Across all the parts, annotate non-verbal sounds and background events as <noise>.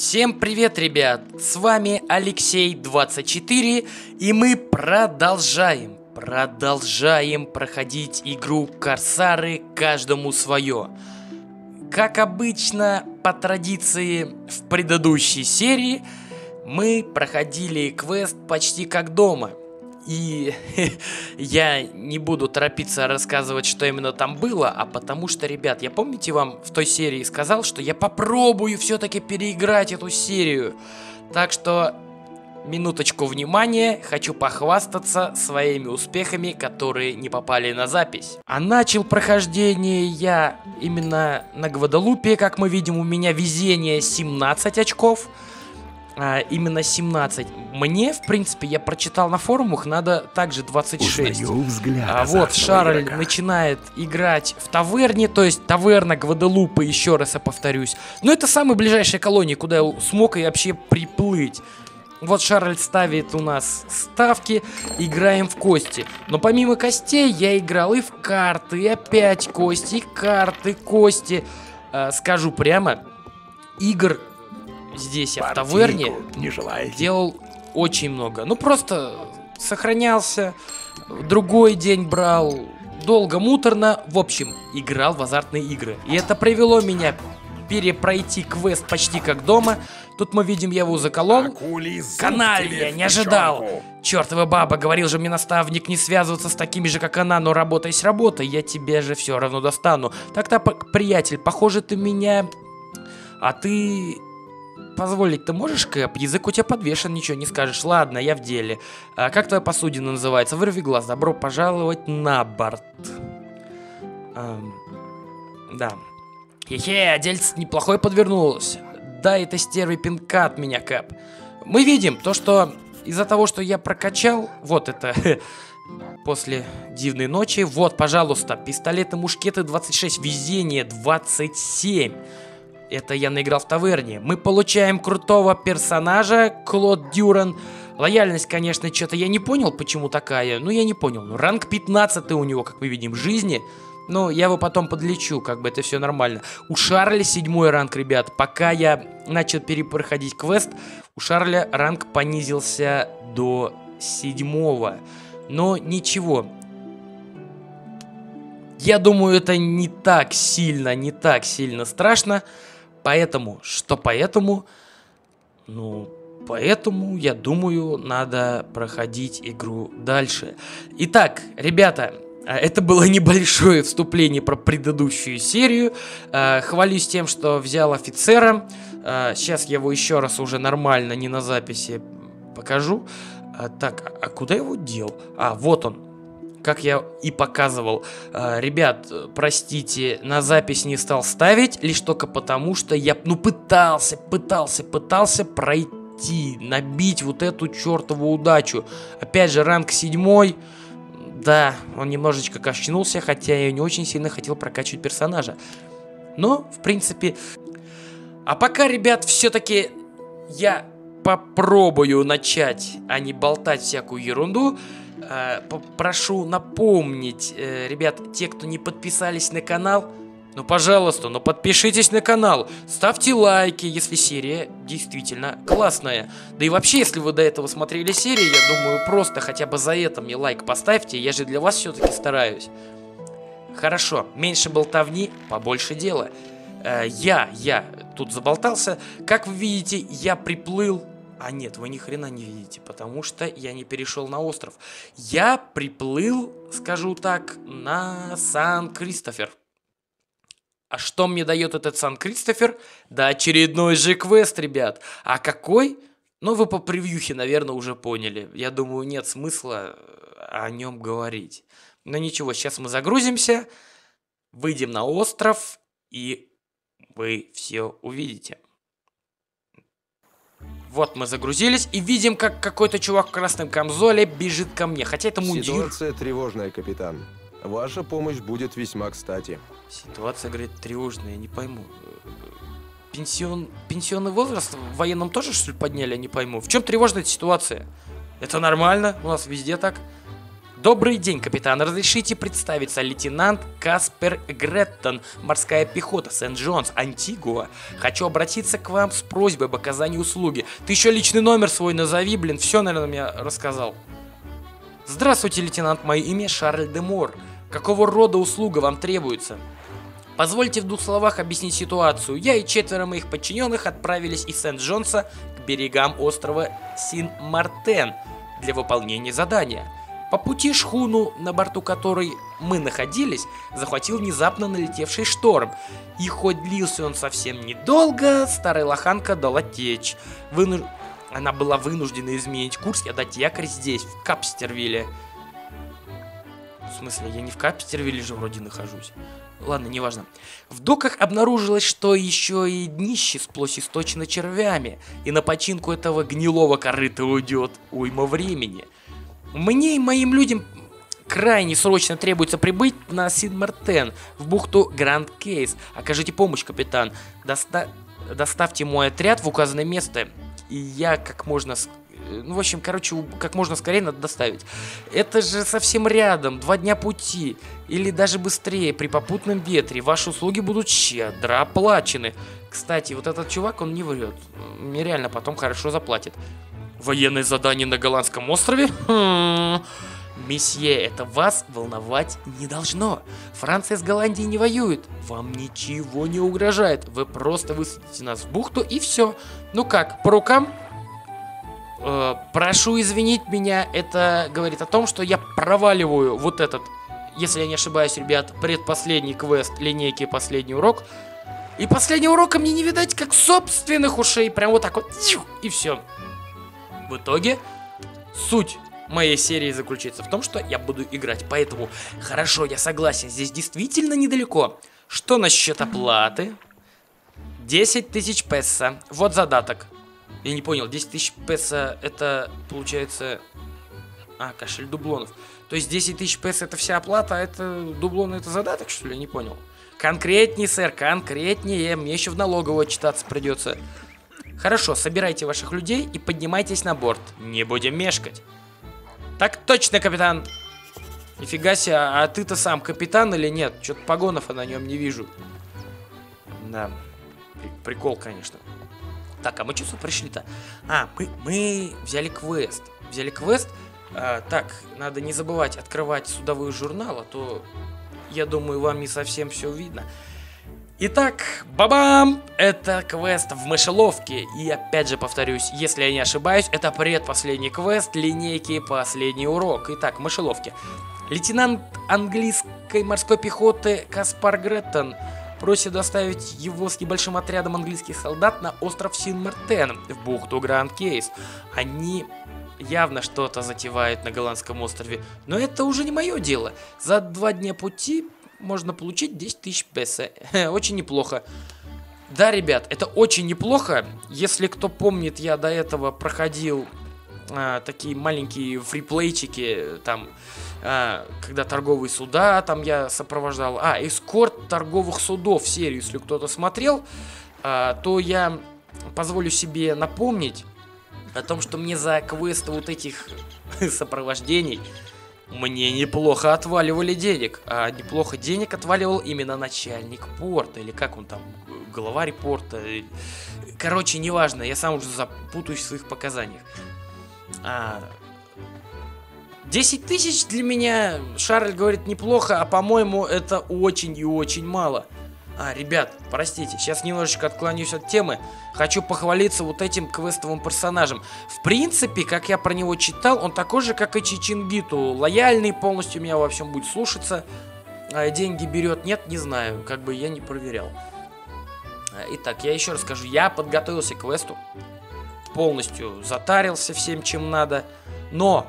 Всем привет, ребят! С вами Алексей24, и мы продолжаем, продолжаем проходить игру Корсары каждому свое. Как обычно, по традиции в предыдущей серии, мы проходили квест почти как дома. И <laughs> я не буду торопиться рассказывать, что именно там было, а потому что, ребят, я помните вам в той серии сказал, что я попробую все-таки переиграть эту серию. Так что минуточку внимания, хочу похвастаться своими успехами, которые не попали на запись. А начал прохождение я именно на Гвадалупе, как мы видим, у меня везение 17 очков а, именно 17. Мне, в принципе, я прочитал на форумах, надо также 26. взгляд а вот Шарль игрока. начинает играть в таверне, то есть таверна Гваделупа, еще раз я повторюсь. Но это самая ближайшая колония, куда я смог и вообще приплыть. Вот Шарль ставит у нас ставки, играем в кости. Но помимо костей я играл и в карты, и опять кости, и карты, кости. Э, скажу прямо, игр здесь я в таверне не делал очень много. Ну просто сохранялся, другой день брал, долго, муторно. В общем, играл в азартные игры. И это привело меня перепройти квест почти как дома. Тут мы видим, я его заколол. Каналья, не ожидал. Чертова баба, говорил же мне наставник не связываться с такими же, как она, но работай с работой, я тебе же все равно достану. Так-то, приятель, похоже, ты меня... А ты позволить ты можешь, Кэп? Язык у тебя подвешен, ничего не скажешь. Ладно, я в деле. А, как твоя посудина называется? Вырви глаз. Добро пожаловать на борт. Эм, да. Хе-хе, дельце неплохой подвернулось. Дай это стервый пинка от меня, Кэп. Мы видим то, что из-за того, что я прокачал, вот это после дивной ночи, вот, пожалуйста, пистолеты, мушкеты 26, везение 27. Это я наиграл в таверне. Мы получаем крутого персонажа, Клод Дюран. Лояльность, конечно, что-то я не понял, почему такая. Ну, я не понял. Ну, ранг 15 у него, как мы видим, жизни. Ну, я его потом подлечу, как бы это все нормально. У Шарля седьмой ранг, ребят. Пока я начал перепроходить квест, у Шарля ранг понизился до седьмого. Но ничего. Я думаю, это не так сильно, не так сильно страшно. Поэтому, что поэтому, ну, поэтому, я думаю, надо проходить игру дальше. Итак, ребята, а, это было <laughs> небольшое вступление про предыдущую серию. А, хвалюсь тем, что взял офицера. Сейчас я его еще раз уже нормально, не на записи, покажу. А, так, а куда его дел? А, вот он как я и показывал. Э, ребят, простите, на запись не стал ставить, лишь только потому, что я, ну, пытался, пытался, пытался пройти, набить вот эту чертову удачу. Опять же, ранг седьмой. Да, он немножечко качнулся, хотя я не очень сильно хотел прокачивать персонажа. Но, в принципе... А пока, ребят, все-таки я попробую начать, а не болтать всякую ерунду. Э, прошу напомнить, э, ребят, те, кто не подписались на канал, ну, пожалуйста, ну подпишитесь на канал, ставьте лайки, если серия действительно классная. Да и вообще, если вы до этого смотрели серию, я думаю, просто хотя бы за это мне лайк поставьте, я же для вас все-таки стараюсь. Хорошо, меньше болтовни, побольше дела. Э, я, я тут заболтался. Как вы видите, я приплыл а нет, вы ни хрена не видите, потому что я не перешел на остров. Я приплыл, скажу так, на Сан-Кристофер. А что мне дает этот Сан-Кристофер? Да очередной же квест, ребят. А какой? Ну, вы по превьюхе, наверное, уже поняли. Я думаю, нет смысла э, о нем говорить. Но ничего, сейчас мы загрузимся, выйдем на остров, и вы все увидите. Вот мы загрузились и видим, как какой-то чувак в красном камзоле бежит ко мне. Хотя это мундир. Ситуация тревожная, капитан. Ваша помощь будет весьма кстати. Ситуация, говорит, тревожная, не пойму. Пенсион... Пенсионный возраст в военном тоже, что ли, подняли, я не пойму. В чем тревожная ситуация? Это нормально, у нас везде так. Добрый день, капитан. Разрешите представиться, лейтенант Каспер Греттон, морская пехота, Сент-Джонс, Антигуа. Хочу обратиться к вам с просьбой об оказании услуги. Ты еще личный номер свой назови, блин, все, наверное, мне рассказал. Здравствуйте, лейтенант, мое имя Шарль де Мор. Какого рода услуга вам требуется? Позвольте в двух словах объяснить ситуацию. Я и четверо моих подчиненных отправились из Сент-Джонса к берегам острова Син-Мартен для выполнения задания. По пути шхуну, на борту которой мы находились, захватил внезапно налетевший шторм. И хоть длился он совсем недолго, старая лоханка дала течь. Выну... Она была вынуждена изменить курс и отдать якорь здесь, в Капстервилле. В смысле, я не в Капстервилле же вроде нахожусь. Ладно, неважно. В доках обнаружилось, что еще и днище сплошь источено червями, и на починку этого гнилого корыта уйдет уйма времени. Мне и моим людям крайне срочно требуется прибыть на Сид-Мартен, в бухту Гранд Кейс. Окажите помощь, капитан. Доста... Доставьте мой отряд в указанное место, и я как можно ну, в общем, короче, как можно скорее надо доставить. Это же совсем рядом, два дня пути. Или даже быстрее, при попутном ветре. Ваши услуги будут щедро оплачены. Кстати, вот этот чувак, он не врет. Мне реально потом хорошо заплатит. Военное задание на Голландском острове? Хм... Месье, это вас волновать не должно. Франция с Голландией не воюет. Вам ничего не угрожает. Вы просто высадите нас в бухту и все. Ну как, по рукам? Э, прошу извинить меня, это говорит о том, что я проваливаю вот этот, если я не ошибаюсь, ребят, предпоследний квест линейки «Последний урок». И последнего урока мне не видать, как собственных ушей. Прям вот так вот. И все. В итоге, суть моей серии заключается в том, что я буду играть. Поэтому, хорошо, я согласен, здесь действительно недалеко. Что насчет оплаты? 10 тысяч песо. Вот задаток. Я не понял, 10 тысяч песо это получается... А, кошель дублонов. То есть 10 тысяч песо это вся оплата, а это дублоны это задаток, что ли? Я не понял. Конкретнее, сэр, конкретнее. Мне еще в налоговую отчитаться придется. Хорошо, собирайте ваших людей и поднимайтесь на борт. Не будем мешкать. Так точно, капитан. Нифига себе, а ты-то сам капитан или нет? Что-то погонов я на нем не вижу. Да, прикол, конечно. Так, а мы что пришли-то? А, мы, мы взяли квест. Взяли квест. А, так, надо не забывать открывать судовой журнал, а то, я думаю, вам не совсем все видно. Итак, бабам! Это квест в мышеловке. И опять же повторюсь, если я не ошибаюсь, это предпоследний квест линейки «Последний урок». Итак, мышеловки. Лейтенант английской морской пехоты Каспар Греттон – просит доставить его с небольшим отрядом английских солдат на остров Син-Мартен в бухту Гранд Кейс. Они явно что-то затевают на голландском острове, но это уже не мое дело. За два дня пути можно получить 10 тысяч песо. <laughs> Очень неплохо. Да, ребят, это очень неплохо. Если кто помнит, я до этого проходил а, такие маленькие фриплейчики, там, а, когда торговые суда, там я сопровождал, а, эскорт торговых судов серию, если кто-то смотрел, а, то я позволю себе напомнить о том, что мне за квесты вот этих <laughs> сопровождений мне неплохо отваливали денег, а неплохо денег отваливал именно начальник порта, или как он там, главарь порта. Короче, неважно, я сам уже запутаюсь в своих показаниях. А, 10 тысяч для меня, Шарль говорит, неплохо, а по-моему это очень и очень мало. А, ребят, простите, сейчас немножечко отклонюсь от темы. Хочу похвалиться вот этим квестовым персонажем. В принципе, как я про него читал, он такой же, как и Чичингиту. Лояльный, полностью меня во всем будет слушаться. А деньги берет, нет, не знаю, как бы я не проверял. А, итак, я еще раз скажу, я подготовился к квесту полностью затарился всем, чем надо. Но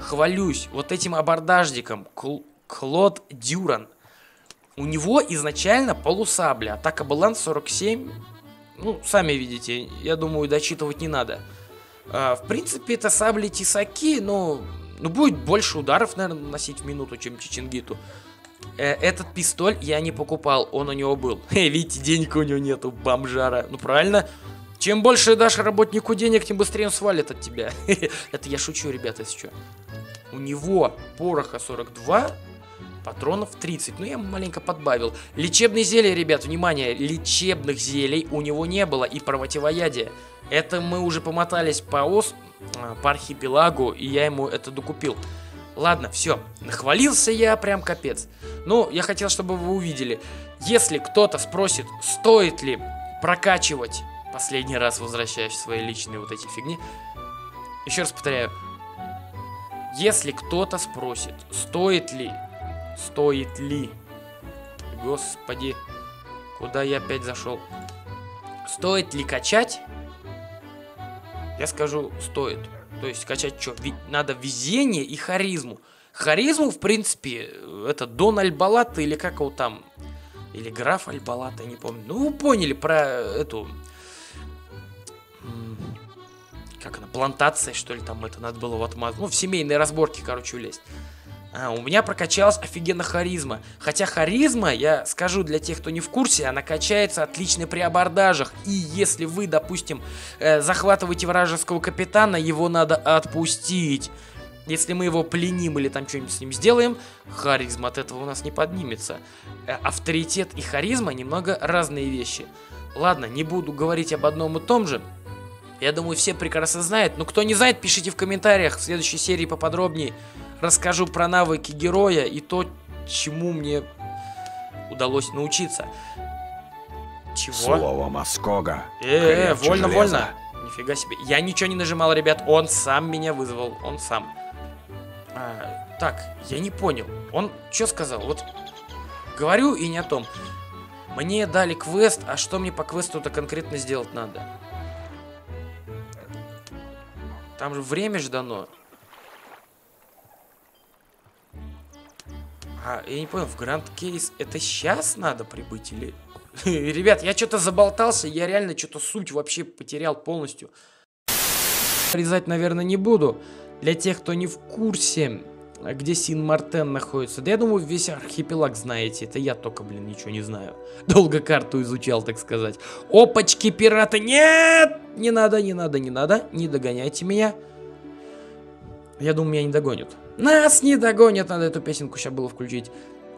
хвалюсь вот этим абордажником Кл Клод Дюран. У него изначально полусабля, атака баланс 47. Ну, сами видите, я думаю, дочитывать не надо. А, в принципе, это сабли тесаки, но ну, будет больше ударов, наверное, наносить в минуту, чем Чичингиту. Э, этот пистоль я не покупал, он у него был. <laughs> Видите, денег у него нету, бомжара. Ну, правильно, чем больше дашь работнику денег, тем быстрее он свалит от тебя. <laughs> Это я шучу, ребята, если что. У него пороха 42, патронов 30. Ну, я маленько подбавил. Лечебные зелья, ребят, внимание, лечебных зелий у него не было и противоядия. Это мы уже помотались по ос, по архипелагу, и я ему это докупил. Ладно, все, нахвалился я прям капец. Ну, я хотел, чтобы вы увидели. Если кто-то спросит, стоит ли прокачивать, последний раз возвращаюсь в свои личные вот эти фигни, еще раз повторяю, если кто-то спросит, стоит ли, стоит ли, господи, куда я опять зашел, стоит ли качать, я скажу, стоит. То есть качать что? Ви- надо везение и харизму. Харизму, в принципе, это Дон Альбалат или как его там, или граф Альбалат, я не помню. Ну, вы поняли про эту... Как она, плантация, что ли, там это надо было в отмаз... Ну, в семейные разборки, короче, улезть. А, у меня прокачалась офигенно харизма. Хотя харизма, я скажу для тех, кто не в курсе, она качается отлично при абордажах. И если вы, допустим, э, захватываете вражеского капитана, его надо отпустить. Если мы его пленим или там что-нибудь с ним сделаем, харизма от этого у нас не поднимется. Э, авторитет и харизма немного разные вещи. Ладно, не буду говорить об одном и том же. Я думаю, все прекрасно знают. Но кто не знает, пишите в комментариях. В следующей серии поподробнее расскажу про навыки героя и то, чему мне удалось научиться. Чего? Слово Маскога. Э, э, крепче вольно, железа. вольно. Нифига себе. Я ничего не нажимал, ребят. Он сам меня вызвал. Он сам. А, так, я не понял. Он что сказал? Вот говорю и не о том. Мне дали квест, а что мне по квесту-то конкретно сделать надо? Там же время же дано. А, я не понял, в Гранд Кейс это сейчас надо прибыть или... <laughs> Ребят, я что-то заболтался, я реально что-то суть вообще потерял полностью. Резать, наверное, не буду. Для тех, кто не в курсе, где Син Мартен находится. Да я думаю, весь архипелаг знаете. Это я только, блин, ничего не знаю. <laughs> Долго карту изучал, так сказать. Опачки, пираты! Нет! Не надо, не надо, не надо. Не догоняйте меня. Я думаю, меня не догонят. Нас не догонят, надо эту песенку сейчас было включить.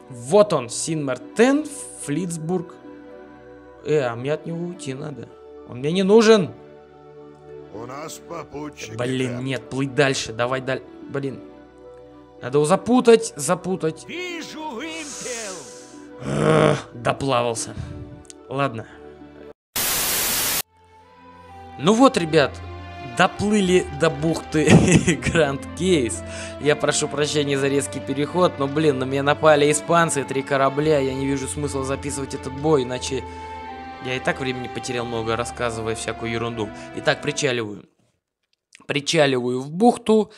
Вот он, Син Мартен, Флицбург. Э, а мне от него уйти надо. Он мне не нужен. У нас попутчики. Блин, нет, плыть дальше, давай дальше. Блин. Надо его запутать, запутать. Вижу вымпел. Эх, Доплавался. Ладно. Ну вот, ребят, доплыли до бухты <laughs> Гранд Кейс. Я прошу прощения за резкий переход, но, блин, на меня напали испанцы, три корабля, я не вижу смысла записывать этот бой, иначе я и так времени потерял много, рассказывая всякую ерунду. Итак, причаливаю. Причаливаю в бухту.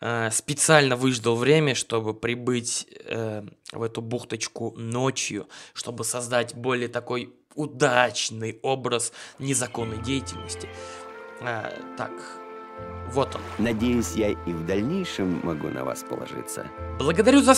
Э, специально выждал время, чтобы прибыть э, в эту бухточку ночью, чтобы создать более такой удачный образ незаконной деятельности. Э, так, вот он. Надеюсь, я и в дальнейшем могу на вас положиться. Благодарю за...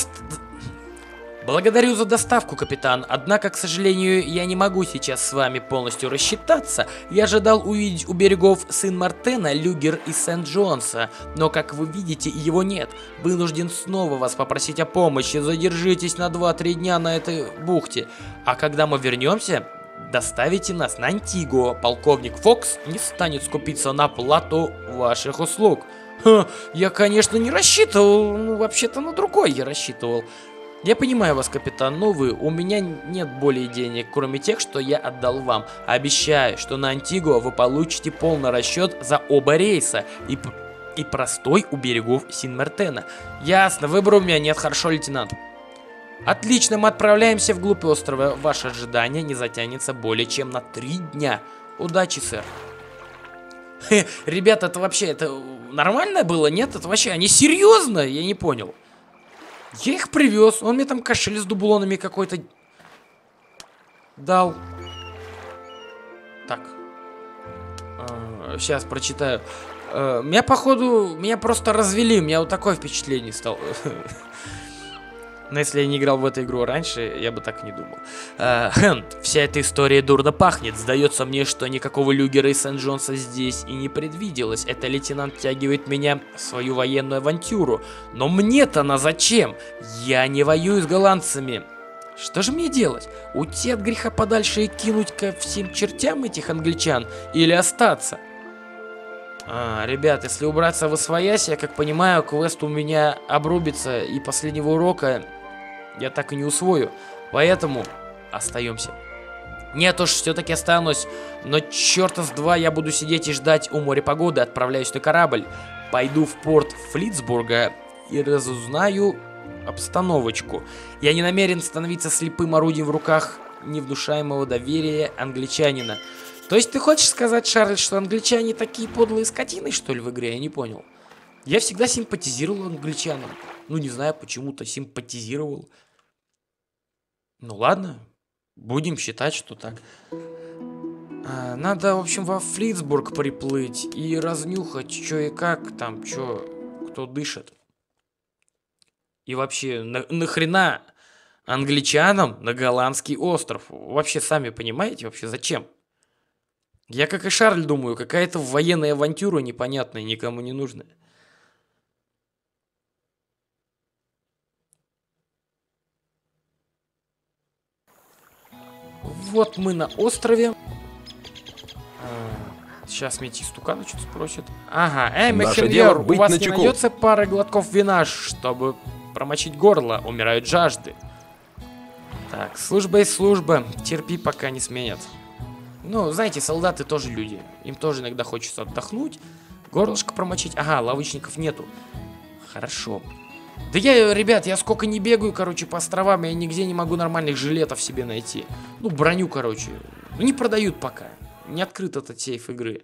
Благодарю за доставку, капитан. Однако, к сожалению, я не могу сейчас с вами полностью рассчитаться. Я ожидал увидеть у берегов сын Мартена, Люгер и Сент-Джонса. Но, как вы видите, его нет. Вынужден снова вас попросить о помощи. Задержитесь на 2-3 дня на этой бухте. А когда мы вернемся, доставите нас на Антигуа. Полковник Фокс не станет скупиться на плату ваших услуг. Ха, я, конечно, не рассчитывал. Ну, вообще-то на другой я рассчитывал. Я понимаю вас, капитан, но вы, у меня нет более денег, кроме тех, что я отдал вам. Обещаю, что на Антигуа вы получите полный расчет за оба рейса и, и простой у берегов Син-Мартена. Ясно, выбора у меня нет, хорошо, лейтенант. Отлично, мы отправляемся вглубь острова. Ваше ожидание не затянется более чем на три дня. Удачи, сэр. Ребята, это вообще, это нормально было, нет? Это вообще, они серьезно? Я не понял. Я их привез, он мне там кошель с дублонами какой-то дал. Так. сейчас прочитаю. Э, меня, походу, меня просто развели, у меня вот такое впечатление стало. <laughs> Но если я не играл в эту игру раньше, я бы так не думал. Хм, вся эта история дурно пахнет. Сдается мне, что никакого Люгера и Сент-Джонса здесь и не предвиделось. Это лейтенант тягивает меня в свою военную авантюру. Но мне-то на зачем? Я не воюю с голландцами. Что же мне делать? Уйти от греха подальше и кинуть ко всем чертям этих англичан? Или остаться? А, ребят, если убраться в освоясь, я как понимаю, квест у меня обрубится, и последнего урока я так и не усвою. Поэтому остаемся. Нет уж, все-таки останусь. Но черта с два я буду сидеть и ждать у моря погоды. Отправляюсь на корабль. Пойду в порт Флитсбурга и разузнаю обстановочку. Я не намерен становиться слепым орудием в руках невнушаемого доверия англичанина. То есть ты хочешь сказать, Шарль, что англичане такие подлые скотины, что ли, в игре? Я не понял. Я всегда симпатизировал англичанам. Ну, не знаю, почему-то симпатизировал. Ну ладно, будем считать, что так. А, надо, в общем, во Флитсбург приплыть и разнюхать, что и как там, что, кто дышит. И вообще, на, нахрена англичанам на голландский остров? Вообще, сами понимаете, вообще зачем? Я, как и Шарль, думаю, какая-то военная авантюра непонятная, никому не нужная. Вот мы на острове. Сейчас метис Тукана что-то спросит. Ага, эй, Мехеньор, у вас не найдется пары глотков вина, чтобы промочить горло? Умирают жажды. Так, служба и служба. Терпи, пока не сменят. Ну, знаете, солдаты тоже люди. Им тоже иногда хочется отдохнуть, горлышко промочить. Ага, лавочников нету. Хорошо. Да я, ребят, я сколько не бегаю, короче, по островам, я нигде не могу нормальных жилетов себе найти. Ну, броню, короче. Ну, не продают пока. Не открыт этот сейф игры.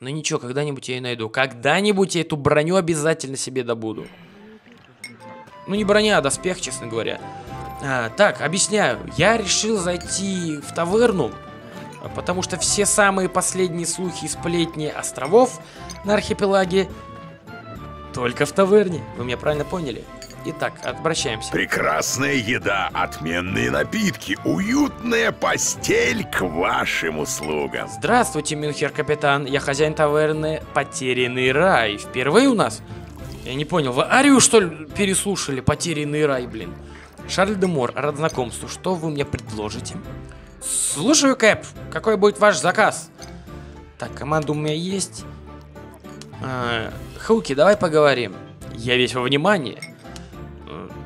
Но ничего, когда-нибудь я ее найду. Когда-нибудь я эту броню обязательно себе добуду. Ну, не броня, а доспех, честно говоря. А, так, объясняю. Я решил зайти в таверну, потому что все самые последние слухи и сплетни островов на архипелаге только в таверне. Вы меня правильно поняли? Итак, обращаемся. Прекрасная еда, отменные напитки, уютная постель к вашим услугам. Здравствуйте, Мюнхер-капитан. Я хозяин таверны «Потерянный рай». Впервые у нас? Я не понял, вы Арию, что ли, переслушали? «Потерянный рай», блин. Шарль де Мор, рад знакомству. Что вы мне предложите? Слушаю, Кэп. Какой будет ваш заказ? Так, команда у меня есть. А, Хуки, давай поговорим. Я весь во внимании.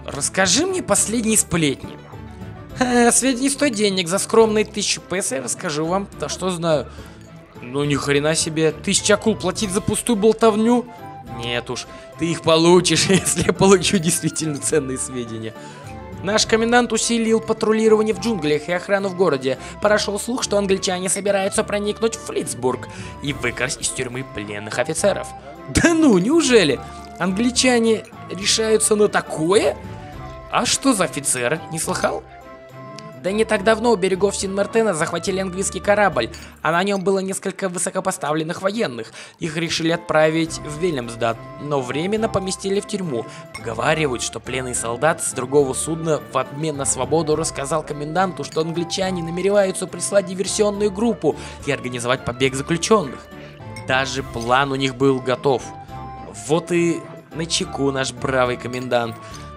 Расскажи мне последние сплетни. Ха, сведения стоят денег за скромные тысячу песо, я расскажу вам, то что знаю. Ну ни хрена себе, тысяча акул платить за пустую болтовню? Нет уж, ты их получишь, <laughs> если я получу действительно ценные сведения. Наш комендант усилил патрулирование в джунглях и охрану в городе. Прошел слух, что англичане собираются проникнуть в Флитсбург и выкрасть из тюрьмы пленных офицеров. Да ну, неужели? Англичане решаются на такое? А что за офицеры? Не слыхал? Да не так давно у берегов Син-Мартена захватили английский корабль, а на нем было несколько высокопоставленных военных. Их решили отправить в Вильямсдат, но временно поместили в тюрьму. Поговаривают, что пленный солдат с другого судна в обмен на свободу рассказал коменданту, что англичане намереваются прислать диверсионную группу и организовать побег заключенных. Даже план у них был готов. Вот и на чеку наш бравый комендант.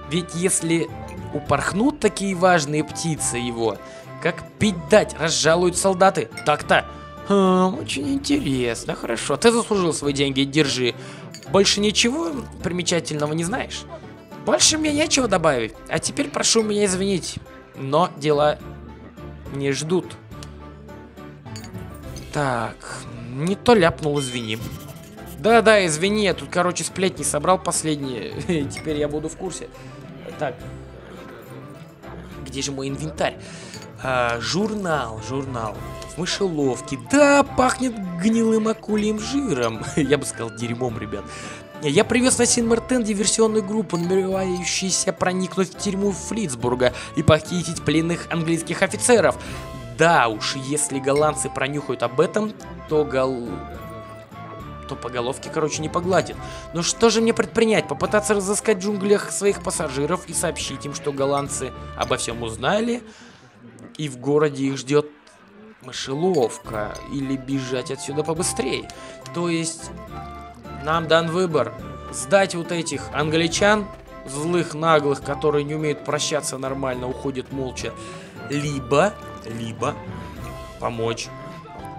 Ведь если упорхнут такие важные птицы его. Как пить дать, разжалуют солдаты. Так-то. Хм, очень интересно, хорошо. Ты заслужил свои деньги, держи. Больше ничего примечательного не знаешь? Больше мне нечего добавить. А теперь прошу меня извинить. Но дела не ждут. Так, не то ляпнул, извини. Да-да, извини, я тут, короче, сплетни собрал последние. <laughs> Теперь я буду в курсе. Так, где же мой инвентарь? А, журнал, журнал. В мышеловке. Да, пахнет гнилым акульим жиром. <laughs> Я бы сказал дерьмом, ребят. Я привез на Син-Мартен диверсионную группу, намеревающуюся проникнуть в тюрьму Флитсбурга и похитить пленных английских офицеров. Да уж, если голландцы пронюхают об этом, то гол... то по головке, короче, не погладит. Но что же мне предпринять? Попытаться разыскать в джунглях своих пассажиров и сообщить им, что голландцы обо всем узнали, и в городе их ждет мышеловка, или бежать отсюда побыстрее. То есть, нам дан выбор. Сдать вот этих англичан, злых, наглых, которые не умеют прощаться нормально, уходят молча, либо, либо помочь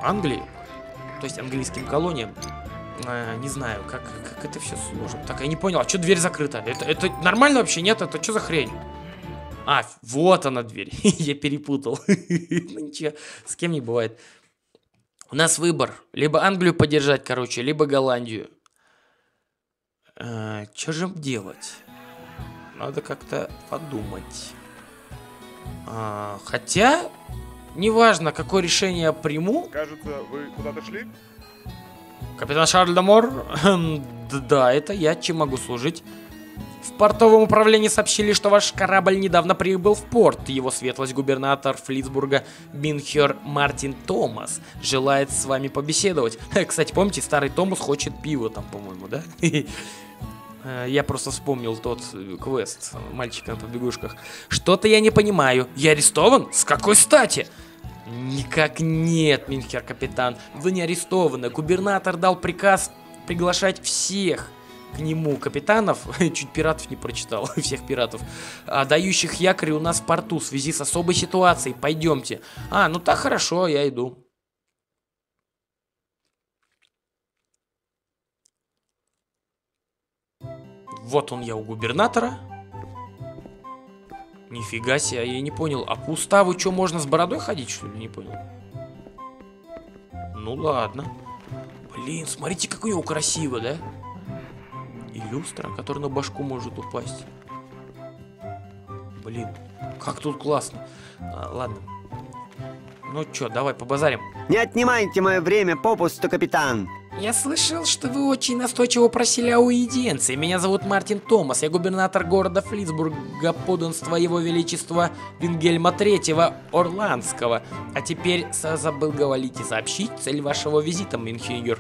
Англии, то есть английским колониям. А, не знаю, как, как это все сложно. Так, я не понял, а что дверь закрыта? Это, это нормально вообще? Нет, это что за хрень? А, вот она дверь. <laughs> я перепутал. <laughs> ну ничего, с кем не бывает. У нас выбор. Либо Англию поддержать, короче, либо Голландию. А, что же делать? Надо как-то подумать. А, хотя, неважно, какое решение я приму. Кажется, вы куда-то шли? Капитан Шарль Дамор? да, это я, чем могу служить? В портовом управлении сообщили, что ваш корабль недавно прибыл в порт. Его светлость губернатор Флицбурга Бинхер Мартин Томас желает с вами побеседовать. <laughs> Кстати, помните, старый Томас хочет пиво там, по-моему, да? <laughs> Э, я просто вспомнил тот э, квест мальчика на побегушках. Что-то я не понимаю. Я арестован? С какой стати? Никак нет, Минхер капитан. Вы не арестованы. Губернатор дал приказ приглашать всех к нему капитанов, <laughs> чуть пиратов не прочитал, <laughs> всех пиратов, а, дающих якорь у нас в порту в связи с особой ситуацией. Пойдемте. А, ну так хорошо, я иду. Вот он я у губернатора. Нифига себе, я не понял. А по уставу что, можно с бородой ходить, что ли? Не понял. Ну ладно. Блин, смотрите, как у него красиво, да? И люстра, которая на башку может упасть. Блин, как тут классно. А, ладно. Ну чё, давай побазарим. Не отнимайте мое время попусту, капитан. Я слышал, что вы очень настойчиво просили аудиенции. Меня зовут Мартин Томас, я губернатор города Флицбурга, подданства его величества Вингельма Третьего Орландского. А теперь забыл говорить и сообщить цель вашего визита, Минхингер.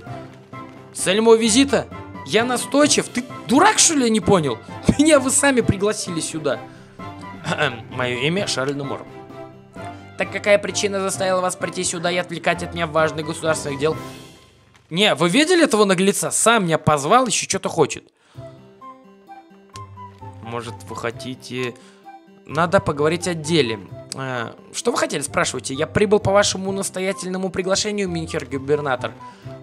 Цель моего визита? Я настойчив? Ты дурак, что ли, не понял? <laughs> Меня вы сами пригласили сюда. <clears throat> Мое имя Шарль Нумор. Так какая причина заставила вас прийти сюда и отвлекать от меня важных государственных дел? Не, вы видели этого наглеца? Сам меня позвал, еще что-то хочет. Может, вы хотите... Надо поговорить о деле. Э, что вы хотели, спрашивайте? Я прибыл по вашему настоятельному приглашению, Минхер-губернатор.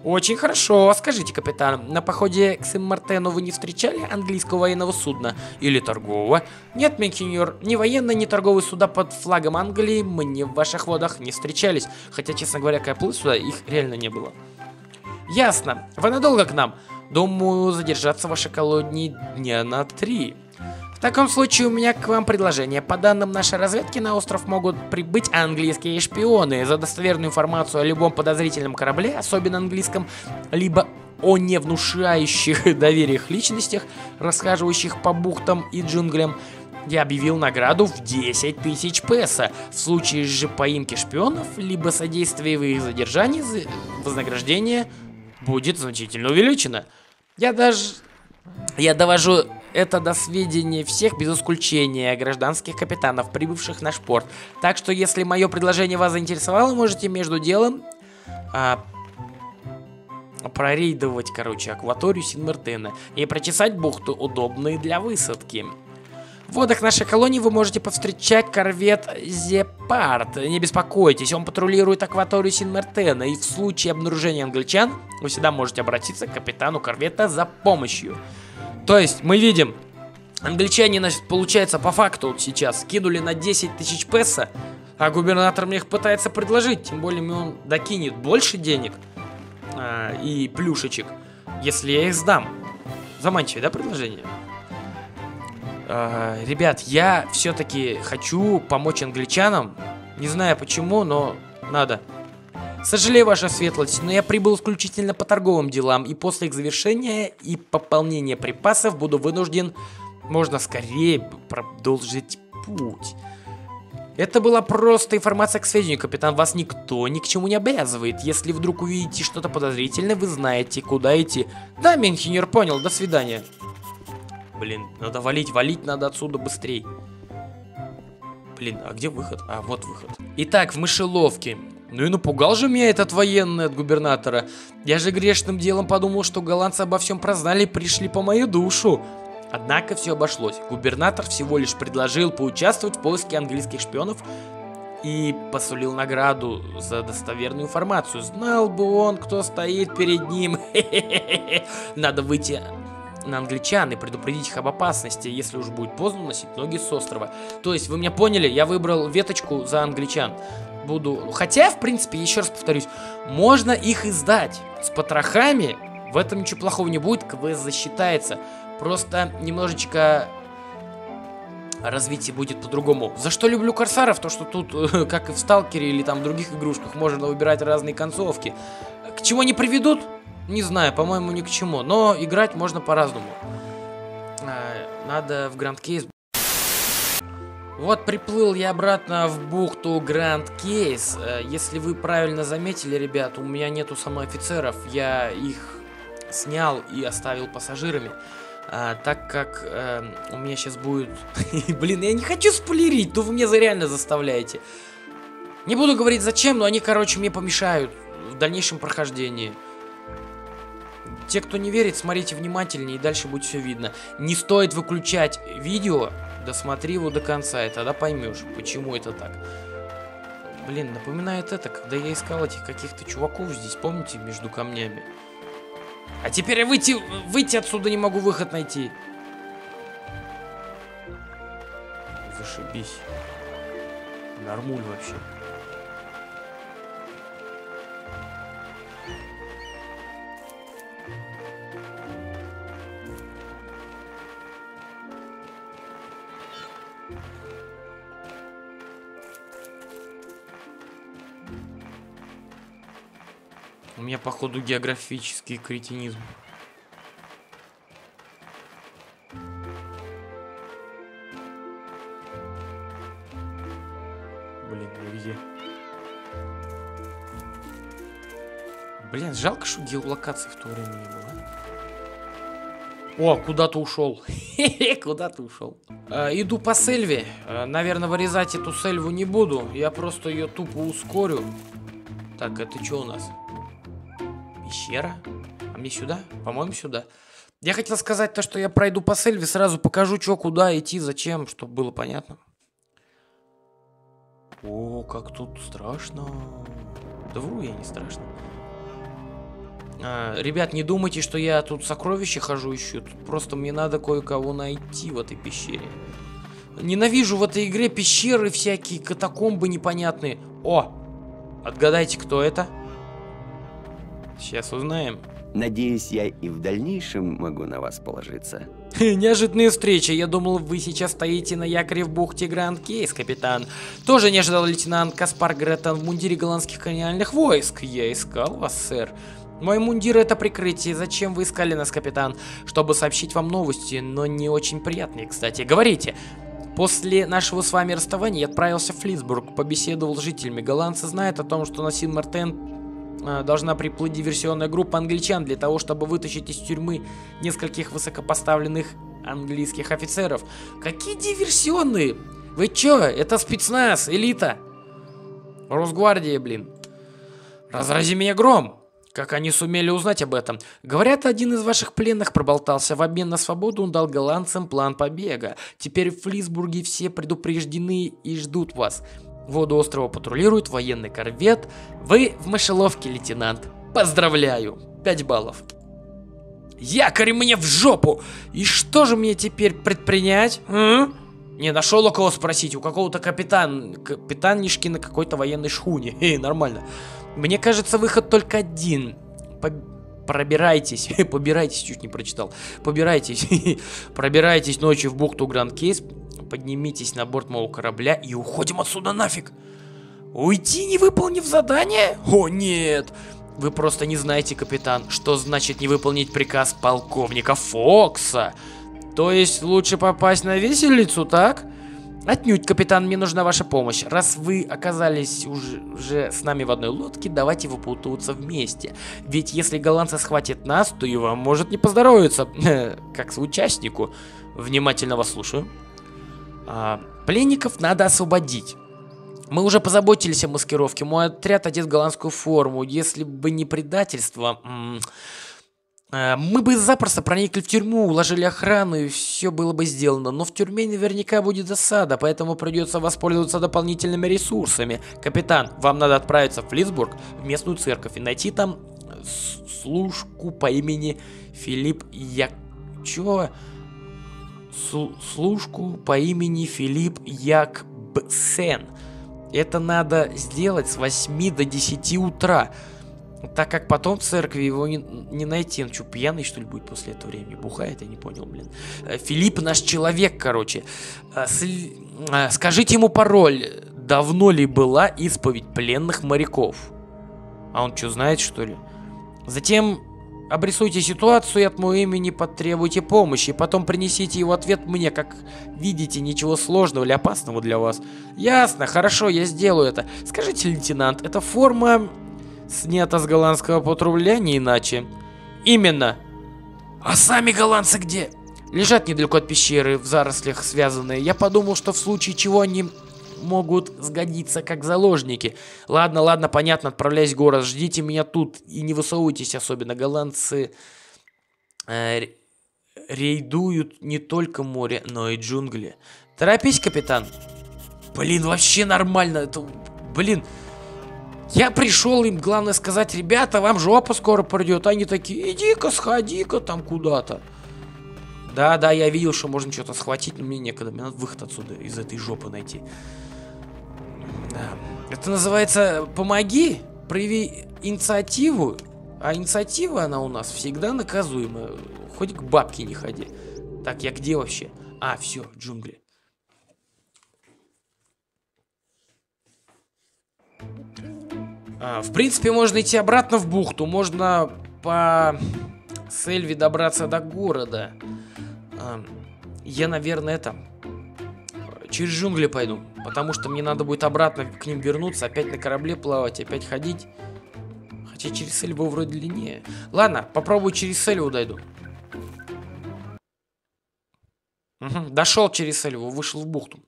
Очень хорошо. Скажите, капитан, на походе к Сен-Мартену вы не встречали английского военного судна? Или торгового? Нет, Минхер, ни военные, ни торговые суда под флагом Англии мне в ваших водах не встречались. Хотя, честно говоря, когда я плыл сюда, их реально не было. Ясно. Вы надолго к нам? Думаю, задержаться в вашей колонии дня на три. В таком случае у меня к вам предложение. По данным нашей разведки, на остров могут прибыть английские шпионы. За достоверную информацию о любом подозрительном корабле, особенно английском, либо о невнушающих <laughs> довериях личностях, расхаживающих по бухтам и джунглям, я объявил награду в 10 тысяч песо. В случае же поимки шпионов, либо содействия в их задержании, вознаграждение будет значительно увеличено. Я даже... Я довожу это до сведения всех без исключения гражданских капитанов, прибывших на порт. Так что, если мое предложение вас заинтересовало, можете между делом а, прорейдовать, короче, акваторию Синмертена и прочесать бухту, удобные для высадки. В водах нашей колонии вы можете повстречать корвет Зепард. Не беспокойтесь, он патрулирует акваторию Синмертена, и в случае обнаружения англичан вы всегда можете обратиться к капитану корвета за помощью. То есть мы видим, англичане, значит, получается, по факту вот сейчас кинули на 10 тысяч песо, а губернатор мне их пытается предложить, тем более он докинет больше денег а, и плюшечек, если я их сдам. Заманчивое, да, предложение? А, ребят, я все-таки хочу помочь англичанам. Не знаю почему, но надо. Сожалею, ваша светлость, но я прибыл исключительно по торговым делам, и после их завершения и пополнения припасов буду вынужден, можно скорее, продолжить путь. Это была просто информация к сведению, капитан. Вас никто ни к чему не обязывает. Если вдруг увидите что-то подозрительное, вы знаете, куда идти. Да, Менхинер, понял. До свидания. Блин, надо валить, валить надо отсюда быстрей. Блин, а где выход? А, вот выход. Итак, в мышеловке. Ну и напугал же меня этот военный от губернатора. Я же грешным делом подумал, что голландцы обо всем прознали и пришли по мою душу. Однако все обошлось. Губернатор всего лишь предложил поучаствовать в поиске английских шпионов и посулил награду за достоверную информацию. Знал бы он, кто стоит перед ним. <laughs> Надо выйти на англичан и предупредить их об опасности, если уж будет поздно носить ноги с острова. То есть, вы меня поняли, я выбрал веточку за англичан. Буду... Хотя, в принципе, еще раз повторюсь, можно их издать с потрохами, в этом ничего плохого не будет, квест засчитается. Просто немножечко развитие будет по-другому. За что люблю Корсаров? То, что тут, <laughs> как и в Сталкере или там в других игрушках, можно выбирать разные концовки. К чему они приведут? Не знаю, по-моему, ни к чему. Но играть можно по-разному. А, надо в Гранд Кейс... Вот приплыл я обратно в бухту Гранд Кейс. Э, если вы правильно заметили, ребят, у меня нету самоофицеров. Я их снял и оставил пассажирами. А, так как э, у меня сейчас будет... <laughs> Блин, я не хочу спойлерить, но вы меня реально заставляете. Не буду говорить зачем, но они, короче, мне помешают в дальнейшем прохождении. Те, кто не верит, смотрите внимательнее, и дальше будет все видно. Не стоит выключать видео, досмотри его до конца, и тогда поймешь, почему это так. Блин, напоминает это, когда я искал этих каких-то чуваков здесь, помните, между камнями. А теперь я выйти, выйти отсюда не могу, выход найти. Зашибись. Нормуль вообще. У меня, походу, географический кретинизм. Блин, я где? Блин, жалко, что геолокации в то время не было. О, куда-то ушел. <laughs> куда-то ушел. Э, иду по сельве. Э, наверное, вырезать эту сельву не буду. Я просто ее тупо ускорю. Так, это что у нас? Пещера? А мне сюда? По-моему, сюда. Я хотел сказать то, что я пройду по сельве, сразу покажу, что, куда идти, зачем, чтобы было понятно. О, как тут страшно. Да вру я, не страшно. А, ребят, не думайте, что я тут сокровища хожу ищу. Тут просто мне надо кое-кого найти в этой пещере. Ненавижу в этой игре пещеры всякие, катакомбы непонятные. О, отгадайте, кто это? Сейчас узнаем. Надеюсь, я и в дальнейшем могу на вас положиться. Неожиданная встреча. Я думал, вы сейчас стоите на якоре в бухте Гранд Кейс, капитан. Тоже не ожидал лейтенант Каспар Гретон в мундире голландских колониальных войск. Я искал вас, сэр. Мой мундир это прикрытие. Зачем вы искали нас, капитан? Чтобы сообщить вам новости, но не очень приятные, кстати. Говорите. После нашего с вами расставания я отправился в Флисбург, побеседовал с жителями. Голландцы знают о том, что на Син-Мартен должна приплыть диверсионная группа англичан для того, чтобы вытащить из тюрьмы нескольких высокопоставленных английских офицеров. Какие диверсионные? Вы чё? Это спецназ, элита. Росгвардия, блин. Разрази меня гром. Как они сумели узнать об этом? Говорят, один из ваших пленных проболтался. В обмен на свободу он дал голландцам план побега. Теперь в Флисбурге все предупреждены и ждут вас. Воду острова патрулирует военный корвет. Вы в мышеловке, лейтенант. Поздравляю. 5 баллов. Якорь мне в жопу! И что же мне теперь предпринять? М? Не нашел у кого спросить, у какого-то капитан, капитанишки на какой-то военной шхуне. <laughs> Эй, нормально. Мне кажется, выход только один. По пробирайтесь, <laughs> побирайтесь, чуть не прочитал. Побирайтесь, <laughs> пробирайтесь ночью в бухту Гранд Кейс, поднимитесь на борт моего корабля и уходим отсюда нафиг. Уйти, не выполнив задание? О, нет! Вы просто не знаете, капитан, что значит не выполнить приказ полковника Фокса. То есть лучше попасть на виселицу, так? Отнюдь, капитан, мне нужна ваша помощь. Раз вы оказались уже, уже с нами в одной лодке, давайте выпутываться вместе. Ведь если голландцы схватят нас, то и вам может не поздоровиться, <laughs> как с участнику. Внимательно вас слушаю. А, пленников надо освободить. Мы уже позаботились о маскировке. Мой отряд одет в голландскую форму. Если бы не предательство... Э, мы бы запросто проникли в тюрьму, уложили охрану и все было бы сделано. Но в тюрьме наверняка будет засада, поэтому придется воспользоваться дополнительными ресурсами. Капитан, вам надо отправиться в Флисбург, в местную церковь, и найти там служку по имени Филипп Як... Чё? Служку по имени Филипп Якбсен. Это надо сделать с 8 до 10 утра. Так как потом в церкви его не, не найти. Он что, пьяный, что ли, будет после этого времени? Бухает? Я не понял, блин. Э, Филипп наш человек, короче. Э, э, скажите ему пароль. Давно ли была исповедь пленных моряков? А он что, знает, что ли? Затем Обрисуйте ситуацию и от моего имени потребуйте помощи. Потом принесите его ответ мне, как видите, ничего сложного или опасного для вас. Ясно, хорошо, я сделаю это. Скажите, лейтенант, эта форма снята с голландского патруля, не иначе? Именно. А сами голландцы где? Лежат недалеко от пещеры, в зарослях связанные. Я подумал, что в случае чего они могут сгодиться как заложники. Ладно, ладно, понятно, отправляюсь в город, ждите меня тут и не высовывайтесь особенно. Голландцы э, рейдуют не только море, но и джунгли. Торопись, капитан. Блин, вообще нормально. Это, блин, я пришел им, главное сказать, ребята, вам жопа скоро придет. Они такие, иди-ка, сходи-ка там куда-то. Да, да, я видел, что можно что-то схватить, но мне некогда. Мне надо выход отсюда, из этой жопы найти. Это называется «помоги», прояви инициативу, а инициатива она у нас всегда наказуемая. Хоть к бабке не ходи. Так, я где вообще? А, все, джунгли. А, в принципе, можно идти обратно в бухту. Можно по Сельви добраться до города. А, я, наверное, это через джунгли пойду, потому что мне надо будет обратно к ним вернуться, опять на корабле плавать, опять ходить. Хотя через Сельву вроде длиннее. Ладно, попробую через Сельву дойду. Угу, дошел через Сельву, вышел в бухту.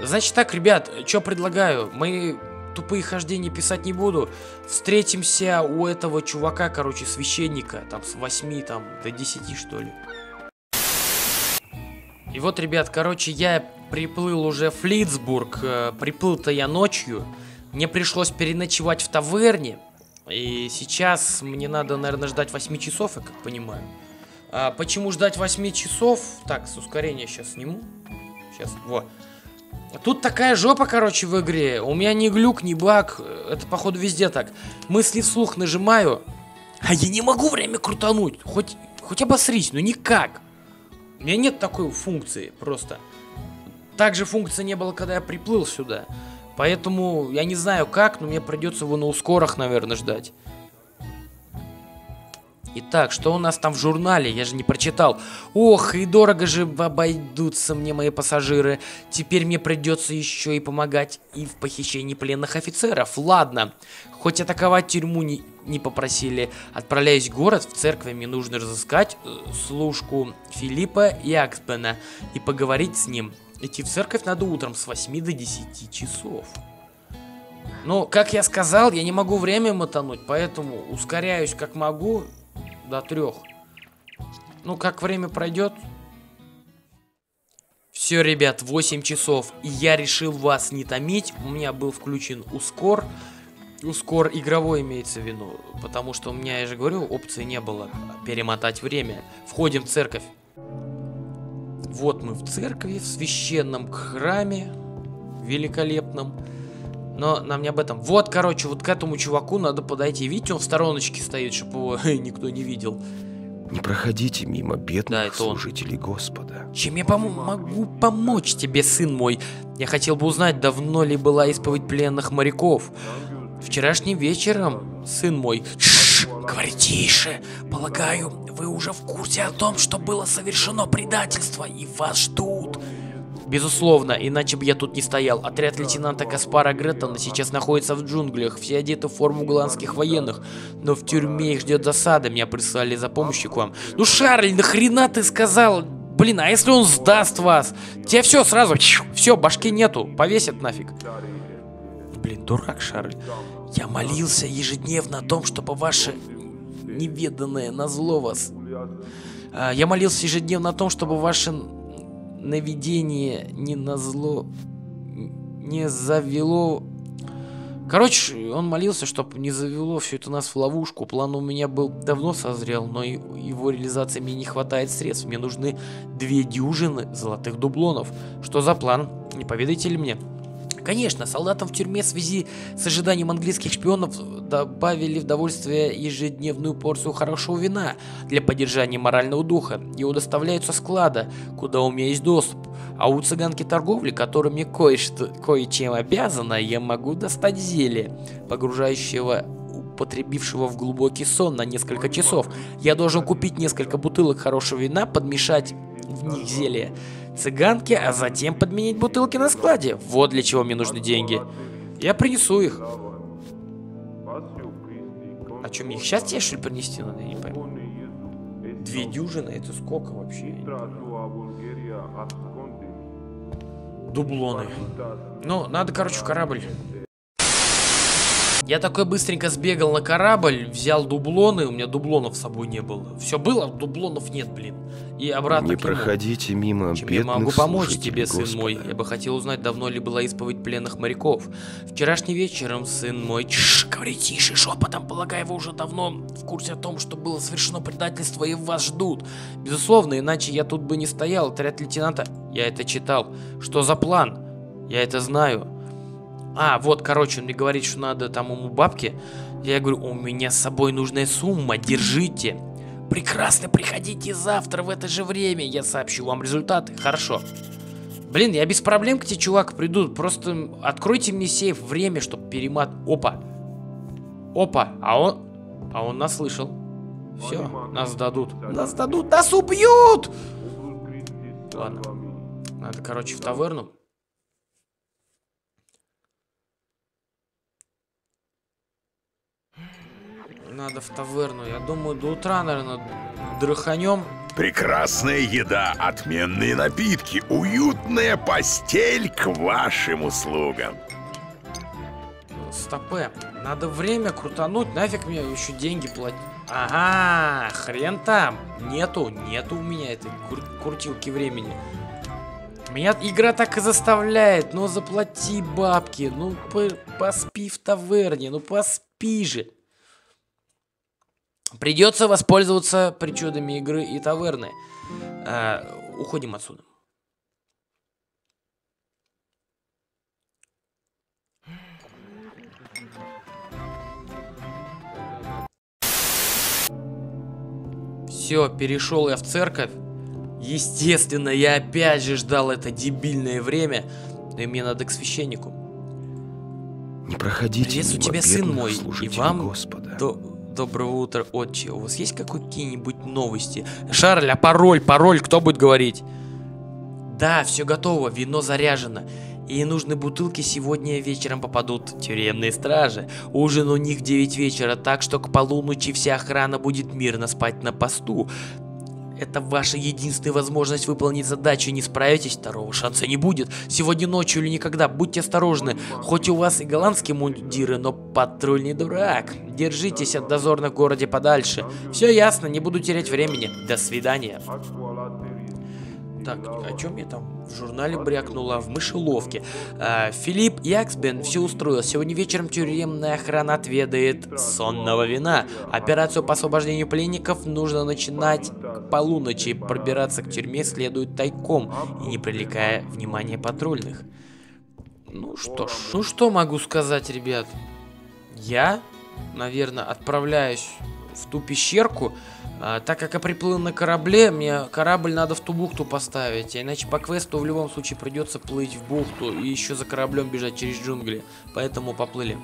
Значит так, ребят, что предлагаю? Мы тупые хождения писать не буду. Встретимся у этого чувака, короче, священника, там с 8 там, до 10 что ли. И вот, ребят, короче, я приплыл уже в Флитсбург. Э, приплыл-то я ночью. Мне пришлось переночевать в таверне. И сейчас мне надо, наверное, ждать 8 часов, я как понимаю. А почему ждать 8 часов? Так, с ускорения сейчас сниму. Сейчас, вот. Тут такая жопа, короче, в игре. У меня ни глюк, ни баг. Это, походу, везде так. Мысли вслух нажимаю. А я не могу время крутануть. Хоть, хоть обосрись, но никак. У меня нет такой функции просто. Также функции не было, когда я приплыл сюда. Поэтому я не знаю как, но мне придется его на ускорах, наверное, ждать. Итак, что у нас там в журнале? Я же не прочитал. Ох, и дорого же обойдутся мне мои пассажиры. Теперь мне придется еще и помогать и в похищении пленных офицеров. Ладно, хоть атаковать тюрьму не, не попросили. Отправляюсь в город, в церкви мне нужно разыскать э, служку Филиппа и Аксбена и поговорить с ним. Идти в церковь надо утром с 8 до 10 часов. Но, как я сказал, я не могу время мотануть, поэтому ускоряюсь как могу до трех. Ну, как время пройдет. Все, ребят, 8 часов. И я решил вас не томить. У меня был включен ускор. Ускор игровой имеется в виду. Потому что у меня, я же говорю, опции не было перемотать время. Входим в церковь. Вот мы в церкви, в священном храме. Великолепном. Но нам не об этом. Вот, короче, вот к этому чуваку надо подойти. Видите, он в стороночке стоит, чтобы его <laughs> никто не видел. Не проходите мимо бедных да, служителей он. Господа. Чем я пом могу помочь тебе, сын мой? Я хотел бы узнать, давно ли была исповедь пленных моряков. Вчерашним вечером, сын мой. Шш, говори тише. Полагаю, вы уже в курсе о том, что было совершено предательство, и вас ждут. Безусловно, иначе бы я тут не стоял. Отряд лейтенанта Каспара Греттона сейчас находится в джунглях, все одеты в форму голландских военных, но в тюрьме их ждет засада, меня прислали за помощью к вам. Ну, Шарль, нахрена ты сказал? Блин, а если он сдаст вас? Тебе все сразу, все, башки нету, повесят нафиг. Блин, дурак, Шарль. Я молился ежедневно о том, чтобы ваше неведанное назло вас... А, Я молился ежедневно о том, чтобы ваше наведение не назло... Не завело... Короче, он молился, чтобы не завело все это нас в ловушку. План у меня был давно созрел, но его реализации мне не хватает средств. Мне нужны две дюжины золотых дублонов. Что за план? Не поведаете ли мне? Конечно, солдатам в тюрьме в связи с ожиданием английских шпионов добавили в довольствие ежедневную порцию хорошего вина для поддержания морального духа. Его доставляют со склада, куда у меня есть доступ. А у цыганки торговли, которой мне кое-что, кое-чем обязана, я могу достать зелье, погружающего употребившего в глубокий сон на несколько часов. Я должен купить несколько бутылок хорошего вина, подмешать в них зелье цыганки, а затем подменить бутылки на складе. Вот для чего мне нужны деньги. Я принесу их. А что, мне их сейчас тебе, что ли, принести надо? Я не пойму. Две дюжины? Это сколько вообще? Дублоны. Ну, надо, короче, в корабль. Я такой быстренько сбегал на корабль, взял дублоны, у меня дублонов с собой не было. Все было, а дублонов нет, блин. И обратно Не к нему. проходите мимо Чем я могу помочь тебе, сын Господа. мой? Я бы хотел узнать, давно ли была исповедь пленных моряков. Вчерашним вечером, сын мой... Тш, говори тише, шепотом, полагаю, вы уже давно в курсе о том, что было совершено предательство и вас ждут. Безусловно, иначе я тут бы не стоял. Отряд лейтенанта... Я это читал. Что за план? Я это знаю. А, вот, короче, он мне говорит, что надо там ему бабки. Я говорю, у меня с собой нужная сумма, держите. Прекрасно, приходите завтра в это же время, я сообщу вам результаты. Хорошо. Блин, я без проблем к тебе, чувак, приду. Просто откройте мне сейф, время, чтобы перемат... Опа. Опа, а он... А он нас слышал. Все, нас дадут. Нас дадут, нас убьют! Ладно. Надо, короче, в таверну. Надо в таверну. Я думаю, до утра, наверное, дрыханем. Прекрасная еда, отменные напитки, уютная постель к вашим услугам. Стопе. Надо время крутануть. Нафиг мне еще деньги платить. Ага, хрен там. Нету, нету у меня этой кур- крутилки времени. Меня игра так и заставляет. Ну заплати бабки. Ну по- поспи в таверне. Ну поспи же. Придется воспользоваться причудами игры и таверны. А, уходим отсюда. Все, перешел я в церковь. Естественно, я опять же ждал это дебильное время. Но и мне надо к священнику. Не проходите мимо тебя, сын мой, и вам Господа. До- Доброго утра, отче. У вас есть какие-нибудь новости? Шарль, а пароль, пароль, кто будет говорить? Да, все готово, вино заряжено. И нужные бутылки сегодня вечером попадут тюремные стражи. Ужин у них в 9 вечера, так что к полуночи вся охрана будет мирно спать на посту. Это ваша единственная возможность выполнить задачу. Не справитесь, второго шанса не будет. Сегодня ночью или никогда. Будьте осторожны. Хоть у вас и голландские мундиры, но патруль не дурак. Держитесь от дозорных в городе подальше. Все ясно, не буду терять времени. До свидания. Так, о чем я там в журнале брякнула? В мышеловке. А, Филипп Яксбен все устроил. Сегодня вечером тюремная охрана отведает сонного вина. Операцию по освобождению пленников нужно начинать к полуночи. Пробираться к тюрьме следует тайком и не привлекая внимания патрульных. Ну что ж, ну что могу сказать, ребят? Я, наверное, отправляюсь в ту пещерку, а, так как я приплыл на корабле, мне корабль надо в ту бухту поставить, иначе по квесту в любом случае придется плыть в бухту и еще за кораблем бежать через джунгли, поэтому поплыли.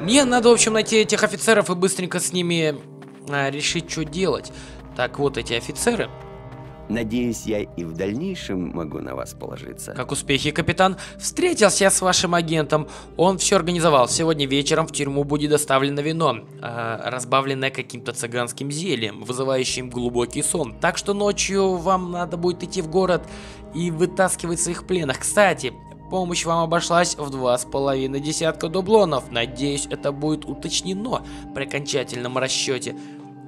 Мне надо, в общем, найти этих офицеров и быстренько с ними а, решить, что делать. Так вот, эти офицеры. Надеюсь, я и в дальнейшем могу на вас положиться. Как успехи, капитан? Встретился я с вашим агентом. Он все организовал. Сегодня вечером в тюрьму будет доставлено вино, э, разбавленное каким-то цыганским зельем, вызывающим глубокий сон. Так что ночью вам надо будет идти в город и вытаскивать своих пленных. Кстати, помощь вам обошлась в два с половиной десятка дублонов. Надеюсь, это будет уточнено при окончательном расчете.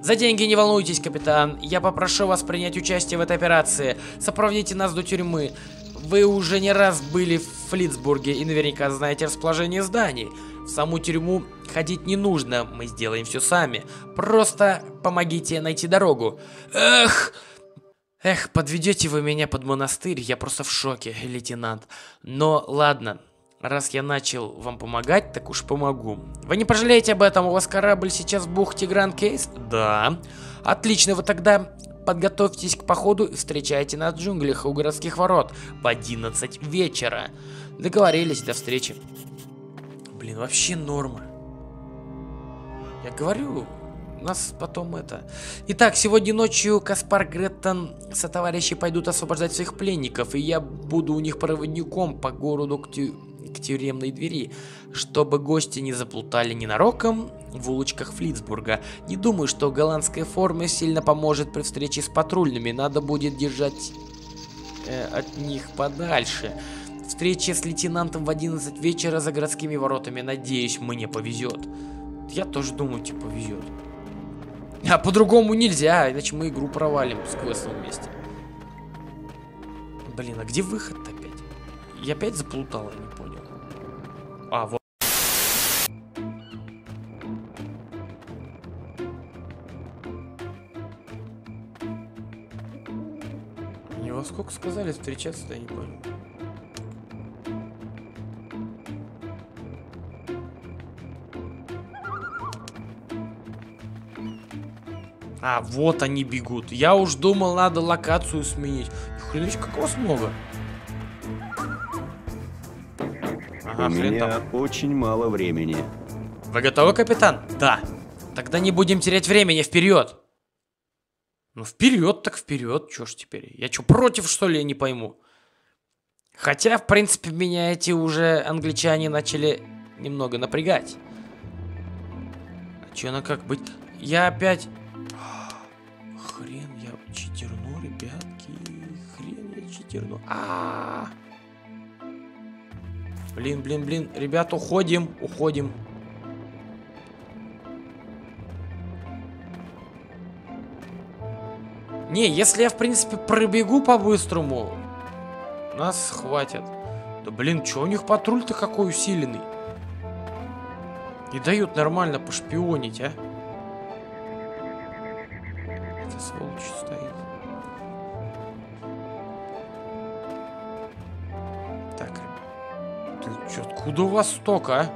За деньги не волнуйтесь, капитан. Я попрошу вас принять участие в этой операции. Сопроводите нас до тюрьмы. Вы уже не раз были в Флитсбурге и наверняка знаете расположение зданий. В саму тюрьму ходить не нужно, мы сделаем все сами. Просто помогите найти дорогу. Эх! Эх, подведете вы меня под монастырь, я просто в шоке, лейтенант. Но ладно, Раз я начал вам помогать, так уж помогу. Вы не пожалеете об этом? У вас корабль сейчас в бухте Гранд Кейс? Да. Отлично, вы тогда подготовьтесь к походу и встречайте нас в джунглях у городских ворот в 11 вечера. Договорились, до встречи. Блин, вообще норма. Я говорю, нас потом это... Итак, сегодня ночью Каспар Греттон со товарищи пойдут освобождать своих пленников, и я буду у них проводником по городу к, тю к тюремной двери, чтобы гости не заплутали ненароком в улочках Флицбурга. Не думаю, что голландская форма сильно поможет при встрече с патрульными, надо будет держать э, от них подальше. Встреча с лейтенантом в 11 вечера за городскими воротами, надеюсь, мне повезет. Я тоже думаю, типа, повезет. А по-другому нельзя, иначе мы игру провалим с квестом вместе. Блин, а где выход-то опять? Я опять заплутал, я не понял. А, вот. Мне во сколько сказали встречаться, я не понял. А, вот они бегут. Я уж думал, надо локацию сменить. Хренич, как вас много. Ага, У меня там. очень мало времени. Вы готовы, капитан? Да. Тогда не будем терять времени, вперед! Ну, вперед так вперед, чё ж теперь? Я чё, против, что ли, я не пойму? Хотя, в принципе, меня эти уже англичане начали немного напрягать. А чё, на как быть? Я опять... Хрен я читерну, ребятки. Хрен я читерну. А, -а, -а. Блин, блин, блин. Ребят, уходим, уходим. Не, если я, в принципе, пробегу по-быстрому, нас хватит. Да блин, что у них патруль-то какой усиленный? Не дают нормально пошпионить, а? Откуда у вас столько, а?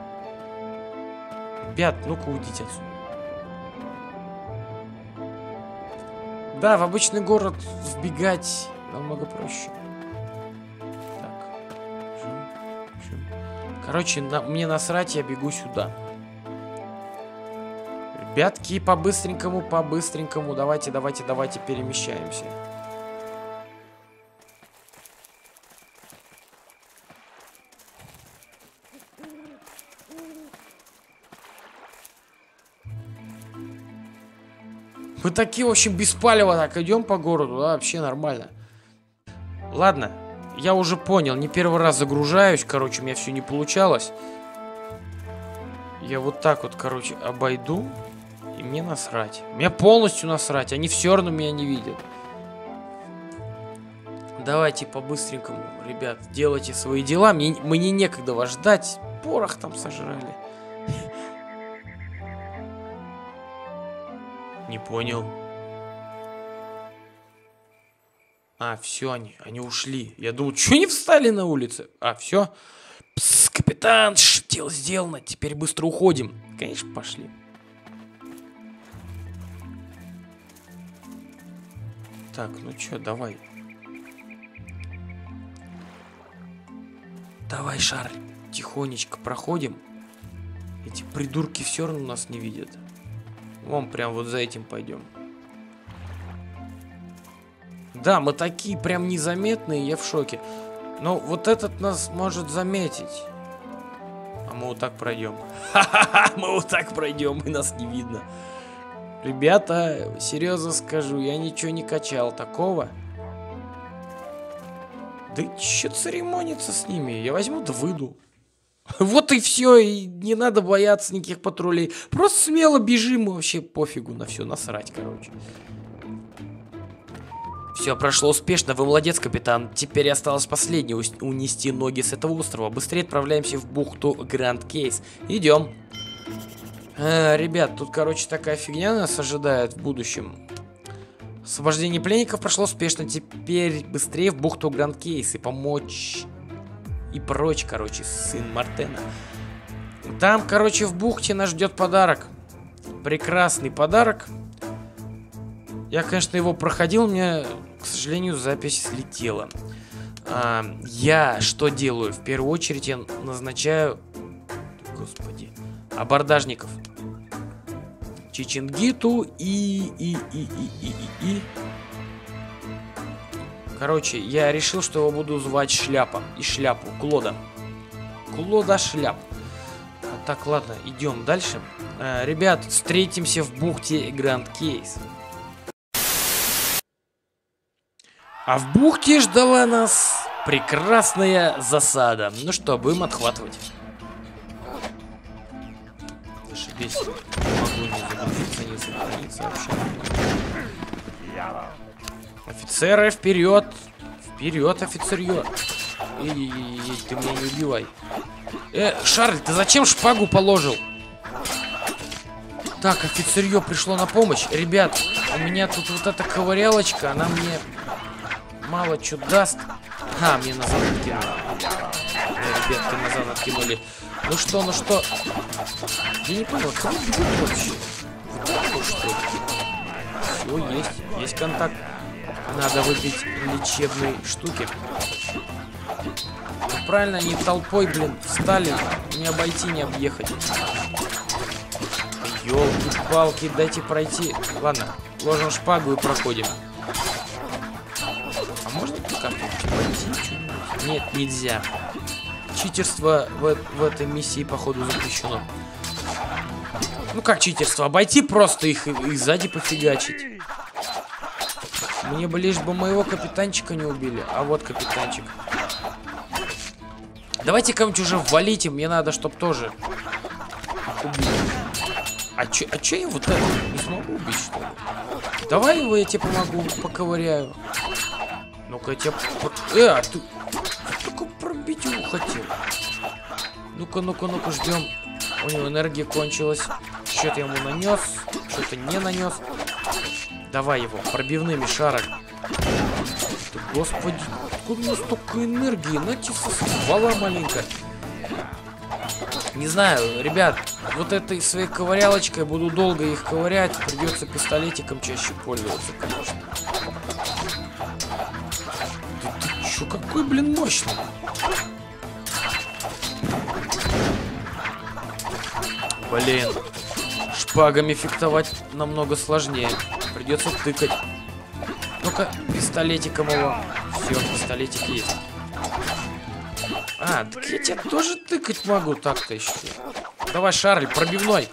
Ребят, ну-ка уйдите отсюда. Да, в обычный город вбегать намного проще. Так. Короче, на, мне насрать, я бегу сюда. Ребятки, по-быстренькому, по-быстренькому. Давайте, давайте, давайте перемещаемся. Мы такие, в общем, так идем по городу, да, вообще нормально. Ладно, я уже понял, не первый раз загружаюсь, короче, у меня все не получалось. Я вот так вот, короче, обойду, и мне насрать. Мне полностью насрать, они все равно меня не видят. Давайте по-быстренькому, ребят, делайте свои дела. Мне, мне некогда вас ждать. Порох там сожрали. Не понял. А, все, они, они ушли. Я думал, что они встали на улице? А, все. Пс, капитан, дело сделано. Теперь быстро уходим. Конечно, пошли. Так, ну что, давай. Давай, Шарль, тихонечко проходим. Эти придурки все равно нас не видят. Вон прям вот за этим пойдем. Да, мы такие прям незаметные, я в шоке. Но вот этот нас может заметить. А мы вот так пройдем. Ха-ха-ха, мы вот так пройдем, и нас не видно. Ребята, серьезно скажу, я ничего не качал такого. Да что церемониться с ними? Я возьму да выйду. <laughs> Вот и все, и не надо бояться никаких патрулей. Просто смело бежим, и вообще пофигу на все, насрать, короче. Все прошло успешно, вы молодец, капитан. Теперь осталось последнее унести ноги с этого острова. Быстрее отправляемся в бухту Гранд Кейс. Идем. Э, ребят, тут, короче, такая фигня нас ожидает в будущем. Освобождение пленников прошло успешно. Теперь быстрее в бухту Гранд Кейс и помочь... И прочь, короче, сын Мартена. Там, короче, в бухте нас ждет подарок. Прекрасный подарок. Я, конечно, его проходил, у меня, к сожалению, запись слетела. А, я что делаю? В первую очередь я назначаю... Господи. Абордажников. Чичингиту и... и... и... и... и... и... и... Короче, я решил, что его буду звать Шляпа. И Шляпу. Клода. Клода Шляп. А, так, ладно, идем дальше. А, ребят, встретимся в бухте Гранд Кейс. А в бухте ждала нас прекрасная засада. Ну что, будем отхватывать. Зашибись. Могу не загрузиться, не сохраниться вообще. Офицеры, вперед! Вперед, офицерье! Эй, ты меня не убивай. Э, Шарль, ты зачем шпагу положил? Так, офицерье пришло на помощь. Ребят, у меня тут вот эта ковырялочка, она мне мало что даст. А, мне назад откинули. Э, ребятки назад откинули. Ну что, ну что? Я не понял, кого бьют вообще? Вот что? Все, есть, есть контакт. Надо выпить лечебные штуки. Ну, правильно, они толпой, блин, встали. Не обойти, не объехать. Ёлки-палки, дайте пройти. Ладно, ложим шпагу и проходим. А можно как-то пройти? Нет, нельзя. Читерство в, в этой миссии, походу, запрещено. Ну как читерство? Обойти просто их и, и сзади пофигачить. Мне бы лишь бы моего капитанчика не убили. А вот капитанчик. Давайте кому-нибудь уже валите. Мне надо, чтоб тоже убить. А чё, а чё я вот это не смогу убить, что ли? Давай его я тебе помогу, поковыряю. Ну-ка, я тебя... Э, а ты Только пробить его хотел. Ну-ка, ну-ка, ну-ка, ждем. У него энергия кончилась. Что-то я ему нанес, что-то не нанес. Давай его пробивными шарами. Да, господи, откуда у него столько энергии? Нате со ствола маленько. Не знаю, ребят, вот этой своей ковырялочкой буду долго их ковырять. Придется пистолетиком чаще пользоваться, конечно. Да ты чё, какой, блин, мощный? Блин, шпагами фехтовать намного сложнее. Придется тыкать. Ну-ка, пистолетиком его. Все, пистолетик есть. А, так я тебя тоже тыкать могу так-то еще. Давай, Шарль, пробивной.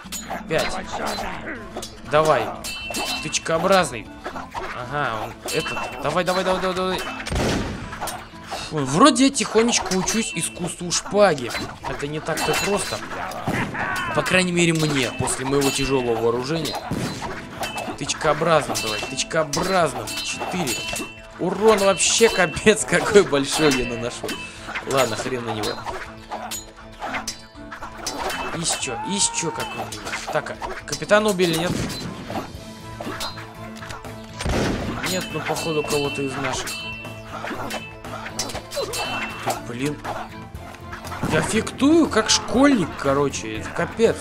Пять. Давай. Тычкообразный. Ага, он этот. Давай, давай, давай, давай, давай. Вроде я тихонечко учусь искусству шпаги. Это не так-то просто. По крайней мере мне, после моего тяжелого вооружения. Тычкообразным давай, тычкообразным. Четыре. Урон вообще капец какой большой я наношу. Ладно, хрен на него. Есть чё какой-нибудь. Так, а капитана убили, нет? Нет, ну походу кого-то из наших. Блин. Я фиктую как школьник, короче. Это капец.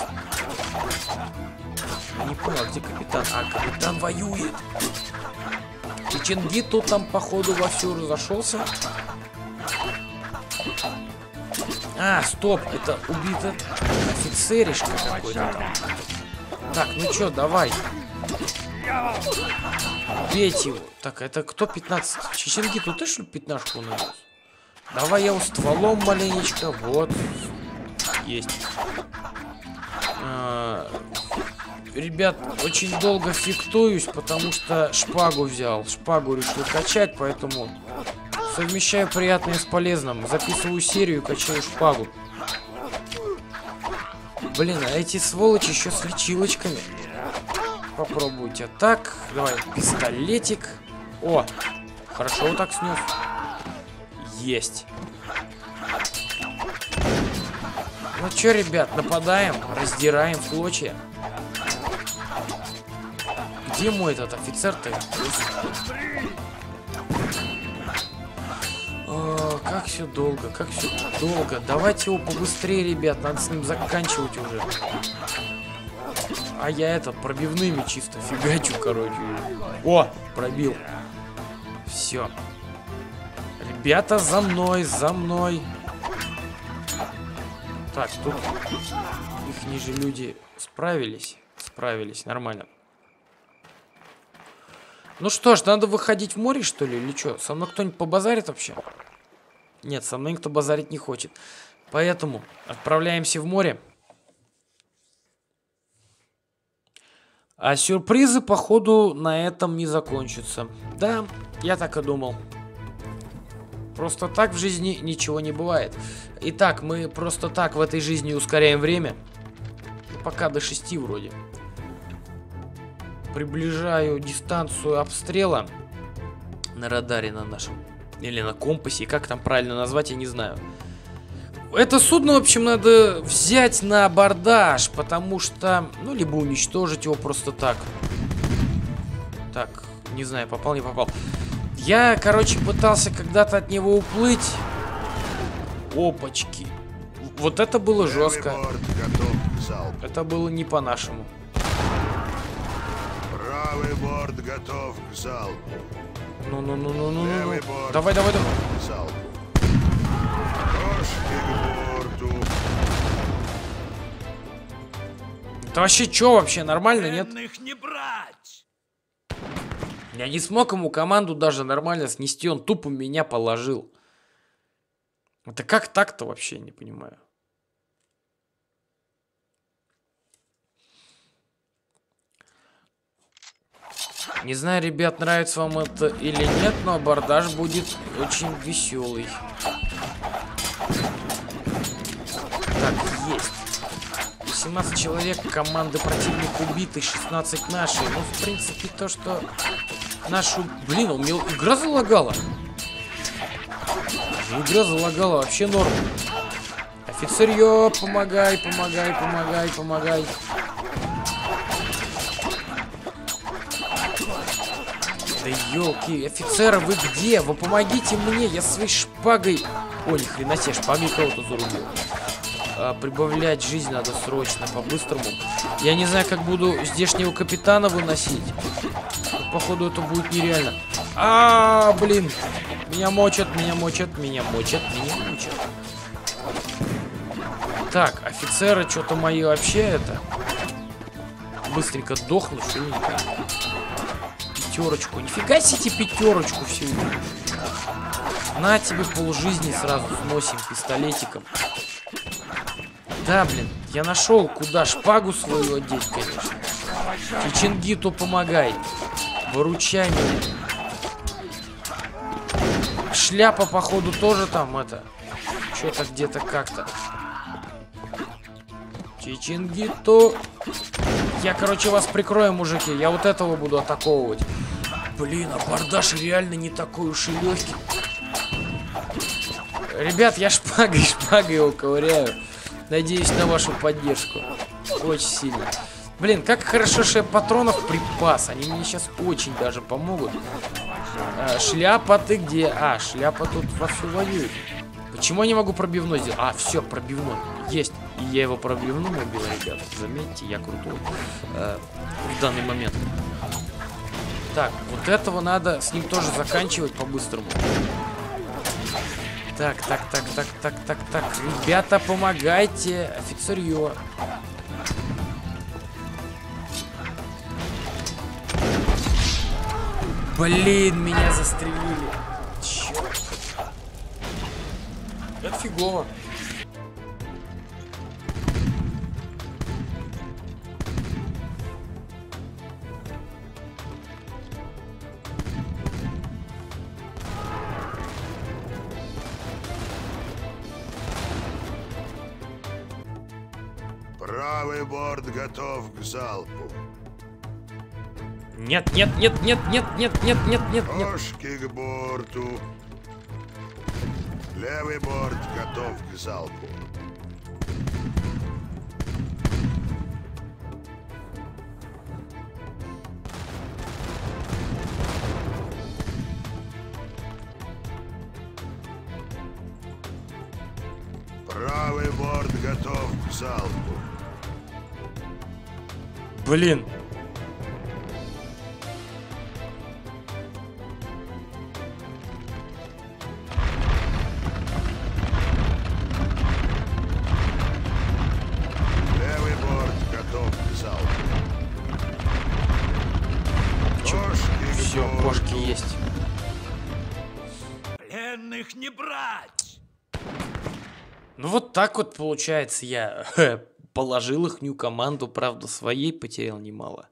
Где капитан. А, капитан воюет. И Чинги тут там, походу, вовсю разошелся. А, стоп, это убито офицеришка какой-то там. Так, ну чё, давай. Бейте его. Так, это кто 15? Чеченги, тут ты что ли пятнашку нанес? Давай я его стволом маленечко. Вот. Есть. А, ребят, очень долго фиктуюсь, потому что шпагу взял. Шпагу решил качать, поэтому совмещаю приятное с полезным. Записываю серию качаю шпагу. Блин, а эти сволочи еще с лечилочками. Попробуйте так. Давай, пистолетик. О, хорошо вот так снес. Есть. Ну чё, ребят, нападаем, раздираем в клочья. Где мой этот офицер-то? О, как все долго, как все долго. Давайте его побыстрее, ребят, надо с ним заканчивать уже. А я это пробивными чисто фигачу, короче. О, пробил. Все. Ребята, за мной, за мной. Так, тут их ниже люди справились. Справились, нормально. Ну что ж, надо выходить в море, что ли, или что? Со мной кто-нибудь побазарит вообще? Нет, со мной никто базарить не хочет. Поэтому отправляемся в море. А сюрпризы, походу, на этом не закончатся. Да, я так и думал. Просто так в жизни ничего не бывает. Итак, мы просто так в этой жизни ускоряем время. Ну, пока до 6 вроде. Приближаю дистанцию обстрела на радаре на нашем. Или на компасе. Как там правильно назвать, я не знаю. Это судно, в общем, надо взять на абордаж, потому что... Ну, либо уничтожить его просто так. Так, не знаю, попал, не попал. Я, короче, пытался когда-то от него уплыть. Опачки. Вот это было жестко. Это было не по-нашему. Правый борт готов к залпу. Ну-ну-ну-ну-ну. Левый борт. Давай, давай, давай. К залпу. Ножки к борту. Это вообще что вообще? Нормально, нет? Не брать! Я не смог ему команду даже нормально снести, он тупо меня положил. Это как так-то вообще, не понимаю. Не знаю, ребят, нравится вам это или нет, но абордаж будет очень веселый. Так, есть. 18 человек команды противника убиты, 16 наши. Ну, в принципе, то, что нашу... Блин, у меня игра залагала. Игра залагала, вообще норм. Офицерье, помогай, помогай, помогай, помогай. Да елки, офицеры, вы где? Вы помогите мне, я своей шпагой... Ой, ни хрена себе, шпагой кого-то зарубил. А, прибавлять жизнь надо срочно, по-быстрому. Я не знаю, как буду здешнего капитана выносить. Но, походу, это будет нереально. А, блин. Меня мочат, меня мочат, меня мочат, меня мочат. Так, офицеры, что-то мои вообще это... Быстренько дохнут, что ли. Пятерочку. Нифига себе пятерочку всю. На тебе полжизни сразу сносим пистолетиком. Да, блин, я нашел, куда шпагу свою одеть, конечно. Чеченгиту помогай. Выручай меня. Шляпа, походу, тоже там это. Что-то где-то как-то. Чеченгито. Я, короче, вас прикрою, мужики. Я вот этого буду атаковывать. Блин, а бардаш реально не такой уж и легкий. Ребят, я шпагой, <laughs> шпагой его ковыряю. Надеюсь на вашу поддержку. Очень сильно. Блин, как хорошо, что я патронов припас. Они мне сейчас очень даже помогут. А, шляпа ты где? А, шляпа тут вовсю воюет. Почему я не могу пробивной сделать? А, все, пробивной. Есть. И я его пробивным убил, ребят. Заметьте, я крутой. э, в данный момент. Так, вот этого надо с ним тоже заканчивать по-быстрому. Так, так, так, так, так, так, так. Ребята, помогайте. Офицерье. Блин, меня застрелили. Черт. Это фигово. Правый борт готов к залпу. Нет, нет, нет, нет, нет, нет, нет, нет, нет, нет. Пушки к борту. Левый борт готов к залпу. Правый борт готов к залпу. Блин. Левый борт готов к залпу. Пушки к Все, кошки есть. Пленных не брать! Ну вот так вот получается я <laughs> положил их нью команду, правда своей потерял немало.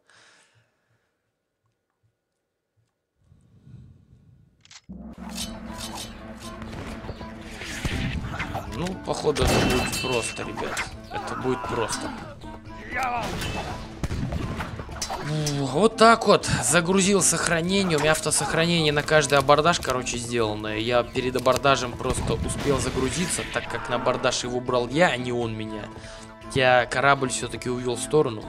Ну, походу, это будет просто, ребят. Это будет просто. Ух, Вот так вот. Загрузил сохранение. У меня автосохранение на каждый абордаж, короче, сделано. Я перед абордажем просто успел загрузиться, так как на абордаж его брал я, а не он меня. Я корабль все-таки увел в сторону.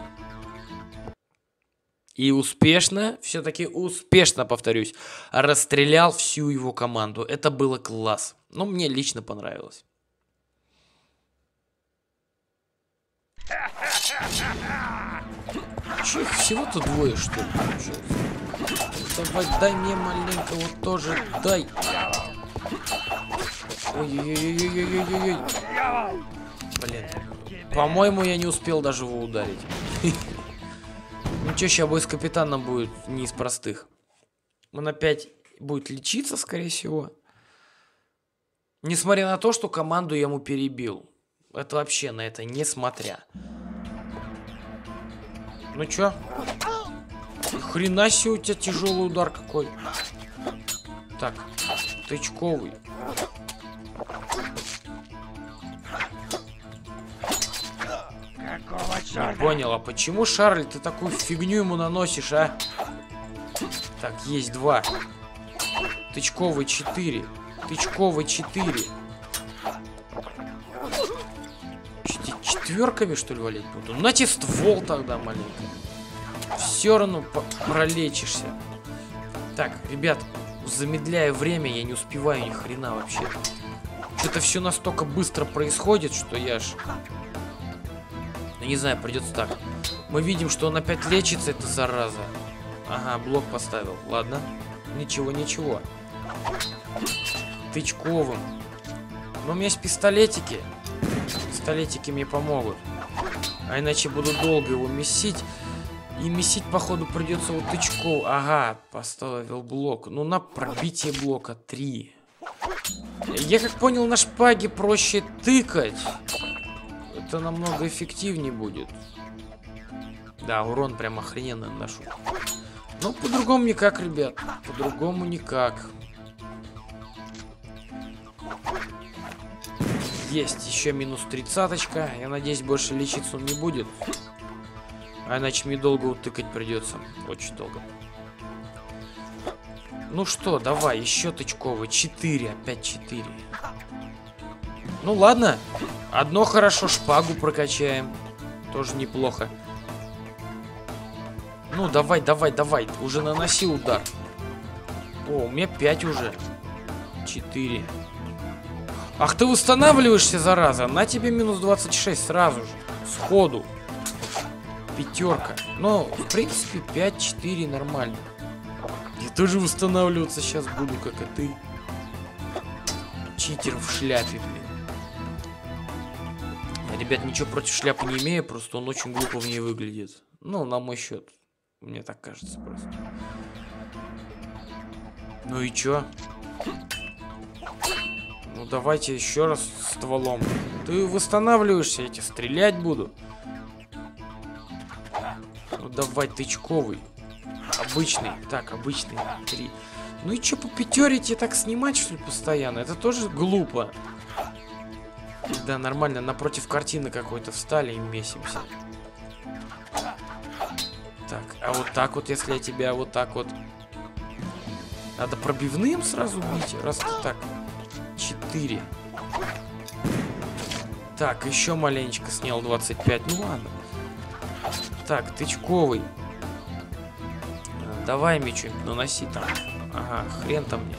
И успешно, все-таки успешно, повторюсь, расстрелял всю его команду. Это было класс. Ну, мне лично понравилось. Че их всего-то двое, что ли? Давай, дай мне маленько вот тоже, дай. Ой-ой-ой-ой-ой-ой-ой. Блин. По-моему, я не успел даже его ударить. Ничего, сейчас бой с капитаном будет не из простых. Он опять будет лечиться, скорее всего. Несмотря на то, что команду я ему перебил. Это вообще на это несмотря. Ну чё? Хрена себе у тебя тяжелый удар какой. Так, тычковый. Не понял, а почему, Шарль, ты такую фигню ему наносишь, а? Так, есть два. Тычковый 4. Тычковый 4. Четверками, что ли, валить буду? На тебе ствол тогда маленько. Все равно пролечишься. Так, ребят, замедляя время, я не успеваю ни хрена вообще. Что-то все настолько быстро происходит, что я ж... Ну не знаю, придется так. Мы видим, что он опять лечится, это зараза. Ага, блок поставил. Ладно. Ничего, ничего. Тычковым. Но у меня есть пистолетики. Пистолетики мне помогут. А иначе буду долго его месить. И месить, походу, придется вот тычков. Ага, поставил блок. Ну, на пробитие блока 3. Я как понял, на шпаге проще тыкать. Это намного эффективнее будет. Да, урон прям охрененно наношу. Ну, по-другому никак, ребят. По-другому никак. Есть еще минус тридцаточка. Я надеюсь, больше лечиться он не будет. А иначе мне долго утыкать придется. Очень долго. Ну что, давай, еще тычковый. 4, опять 4. Ну ладно. Одно хорошо, шпагу прокачаем. Тоже неплохо. Ну, давай, давай, давай. Уже наноси удар. О, у меня 5 уже. 4. Ах, ты восстанавливаешься, зараза. На тебе минус 26 сразу же. Сходу. Пятерка. Но, в принципе, 5-4 нормально. Я тоже восстанавливаться сейчас буду, как и ты. Читер в шляпе, блин. Ребят, ничего против шляпы не имею, просто он очень глупо в ней выглядит. Ну, на мой счет. Мне так кажется просто. Ну и чё? Ну давайте еще раз стволом. Ты восстанавливаешься, я тебе стрелять буду. Ну давай, тычковый. Обычный. Так, обычный. Три. Ну и чё, по пятерите так снимать, что ли, постоянно? Это тоже глупо. Да, нормально, напротив картины какой-то встали и месимся. Так, а вот так вот, если я тебя вот так вот... Надо пробивным сразу бить, раз так... Четыре. Так, еще маленечко снял 25. Ну ладно. Так, тычковый. Давай мне что-нибудь наноси там. Ага, хрен там мне.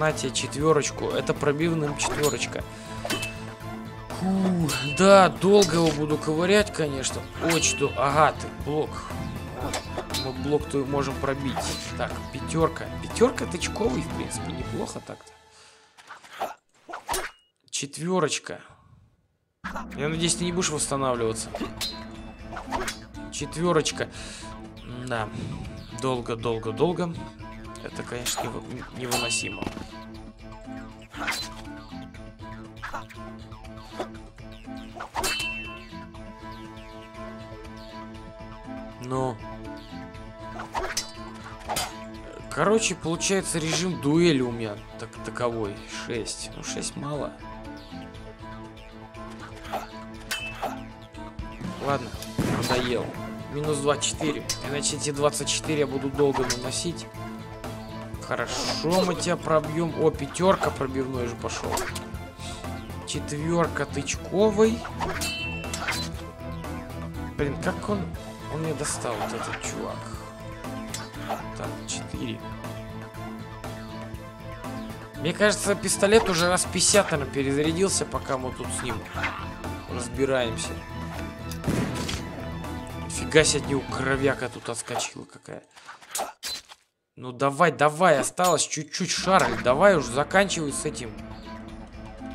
На тебе четверочку. Это пробивным четверочка. Фу, да, долго его буду ковырять, конечно. Очень. Ага, ты блок. Мы блок-то можем пробить. Так, пятерка. Пятерка тычковый, в принципе, неплохо так-то. Четверочка. Я надеюсь, ты не будешь восстанавливаться. Четверочка. Да. Долго, долго, долго. Это, конечно, невыносимо. Ну. Короче, получается режим дуэли у меня так таковой. 6. Ну, 6 мало. Ладно, надоел. Минус 24. Иначе эти 24 я буду долго наносить. Хорошо, мы тебя пробьем. О, пятерка пробивной же пошел. Четверка тычковый. Блин, как он... Он мне достал, вот этот чувак. Так, 4. Мне кажется, пистолет уже раз 50, наверное, перезарядился, пока мы тут с ним разбираемся. Фига себе, от него кровяка тут отскочила какая. Ну давай, давай, осталось чуть-чуть Шарль. Давай уж заканчивай с этим.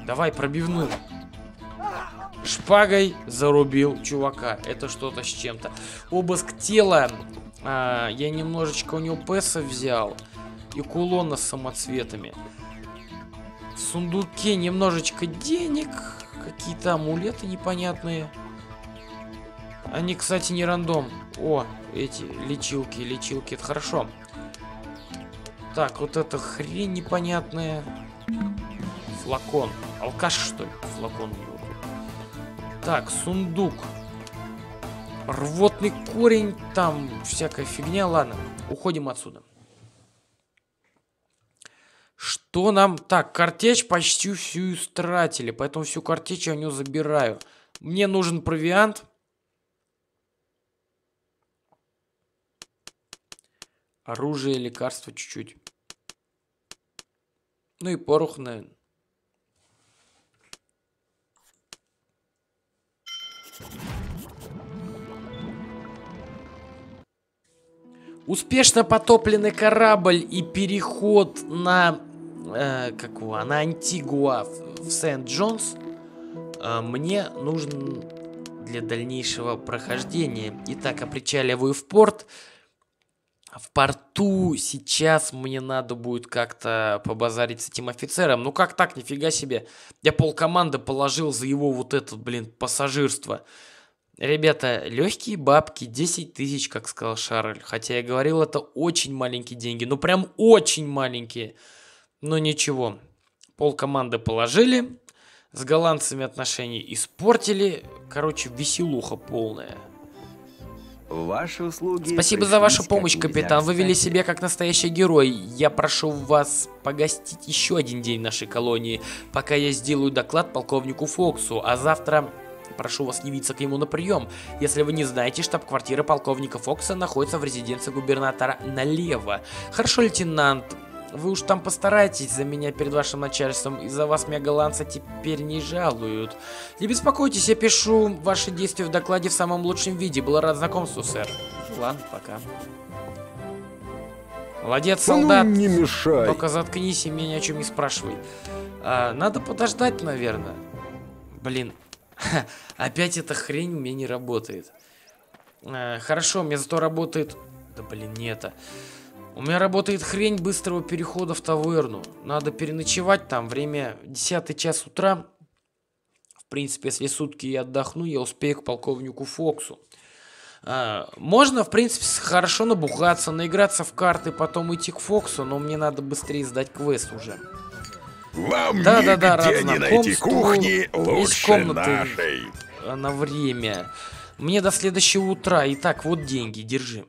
Давай, пробивную. Шпагой зарубил чувака. Это что-то с чем-то. Обыск тела. А, я немножечко у него песа взял. И кулона с самоцветами. В сундуке немножечко денег. Какие-то амулеты непонятные. Они, кстати, не рандом. О, эти лечилки, лечилки, это хорошо. Так, вот эта хрень непонятная. Флакон. Алкаш, что ли? Флакон у него. Так, сундук. Рвотный корень, там всякая фигня. Ладно, уходим отсюда. Что нам... Так, картечь почти всю истратили, поэтому всю картечь я у него забираю. Мне нужен провиант. Оружие, лекарства чуть-чуть. Ну и порох, наверное. Успешно потопленный корабль и переход на э, какого, на Антигуа в Сент-Джонс э, мне нужен для дальнейшего прохождения. Итак, опричаливаю в порт. В порту сейчас мне надо будет как-то побазарить с этим офицером. Ну как так, нифига себе. Я пол команды положил за его вот этот, блин, пассажирство. Ребята, легкие бабки, 10 тысяч, как сказал Шарль. Хотя я говорил, это очень маленькие деньги. Ну, прям очень маленькие. Но ничего. Пол команды положили. С голландцами отношения испортили. Короче, веселуха полная. Ваши услуги... Спасибо за вашу помощь, капитан. Вы вели себя как настоящий герой. Я прошу вас погостить еще один день нашей колонии, пока я сделаю доклад полковнику Фоксу. А завтра Прошу вас явиться к нему на прием. Если вы не знаете, штаб-квартира полковника Фокса находится в резиденции губернатора налево. Хорошо, лейтенант. Вы уж там постарайтесь за меня перед вашим начальством, из-за вас меня голландцы теперь не жалуют. Не беспокойтесь, я пишу ваши действия в докладе в самом лучшем виде. Был рад знакомству, сэр. Ладно, пока. Молодец, А ну, солдат. не мешай. Только заткнись и меня ни о чем не спрашивай. А, надо подождать, наверное. Блин, <laughs> опять эта хрень у меня не работает. А, хорошо, у меня зато работает... Да блин, не это. У меня работает хрень быстрого перехода в таверну. Надо переночевать там. Время 10 час утра. В принципе, если сутки я отдохну, я успею к полковнику Фоксу. А, можно, в принципе, хорошо набухаться, наиграться в карты, потом идти к Фоксу, но мне надо быстрее сдать квест уже. Вам Да-да-да, рад нигде не найти кухни лучше комнаты. нашей. На время. Мне до следующего утра. Итак, вот деньги, держи.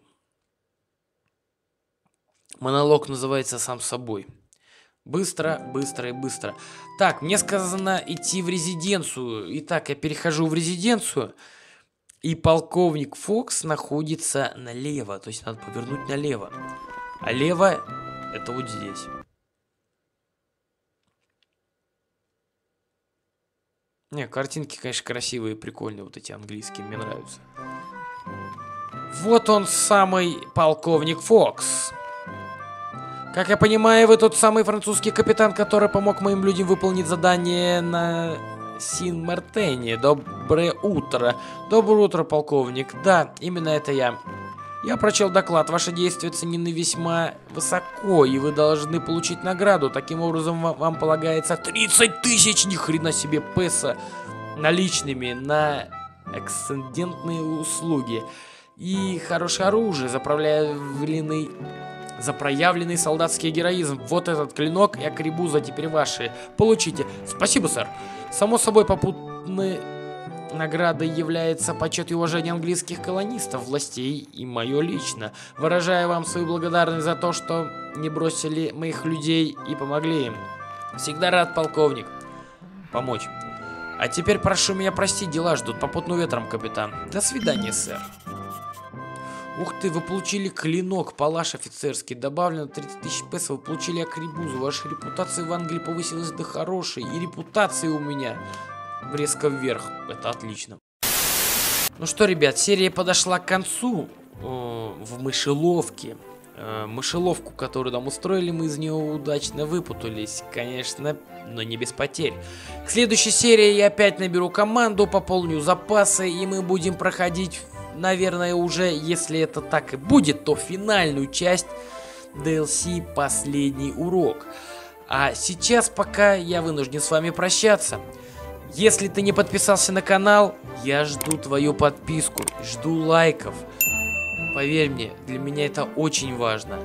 Монолог называется «Сам собой». Быстро, быстро и быстро. Так, мне сказано идти в резиденцию. Итак, я перехожу в резиденцию. И полковник Фокс находится налево. То есть надо повернуть налево. А лево это вот здесь. Не, картинки, конечно, красивые, прикольные, вот эти английские, мне нравятся. Вот он самый полковник Фокс. Как я понимаю, вы тот самый французский капитан, который помог моим людям выполнить задание на Син-Мартене. Доброе утро. Доброе утро, полковник. Да, именно это я. Я прочел доклад. Ваши действия оценены весьма высоко, и вы должны получить награду. Таким образом, вам, вам полагается 30 тысяч, ни хрена себе, песо наличными на эксцендентные услуги. И хорошее оружие, заправленный за проявленный солдатский героизм. Вот этот клинок и акрибуза теперь ваши. Получите. Спасибо, сэр. Само собой, попутной наградой является почет и уважение английских колонистов, властей и мое лично. Выражаю вам свою благодарность за то, что не бросили моих людей и помогли им. Всегда рад, полковник. Помочь. А теперь прошу меня простить, дела ждут. Попутным ветром, капитан. До свидания, сэр. Ух ты, вы получили клинок, палаш офицерский, добавлено 30 тысяч песо, вы получили акрибузу, ваша репутация в Англии повысилась до хорошей, и репутация у меня резко вверх, это отлично. Ну что, ребят, серия подошла к концу э, в мышеловке. Э, мышеловку, которую нам устроили, мы из нее удачно выпутались, конечно, но не без потерь. К следующей серии я опять наберу команду, пополню запасы, и мы будем проходить наверное, уже, если это так и будет, то финальную часть DLC «Последний урок». А сейчас пока я вынужден с вами прощаться. Если ты не подписался на канал, я жду твою подписку, жду лайков. Поверь мне, для меня это очень важно.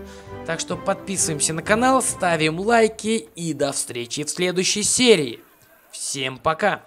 Так что подписываемся на канал, ставим лайки и до встречи в следующей серии. Всем пока!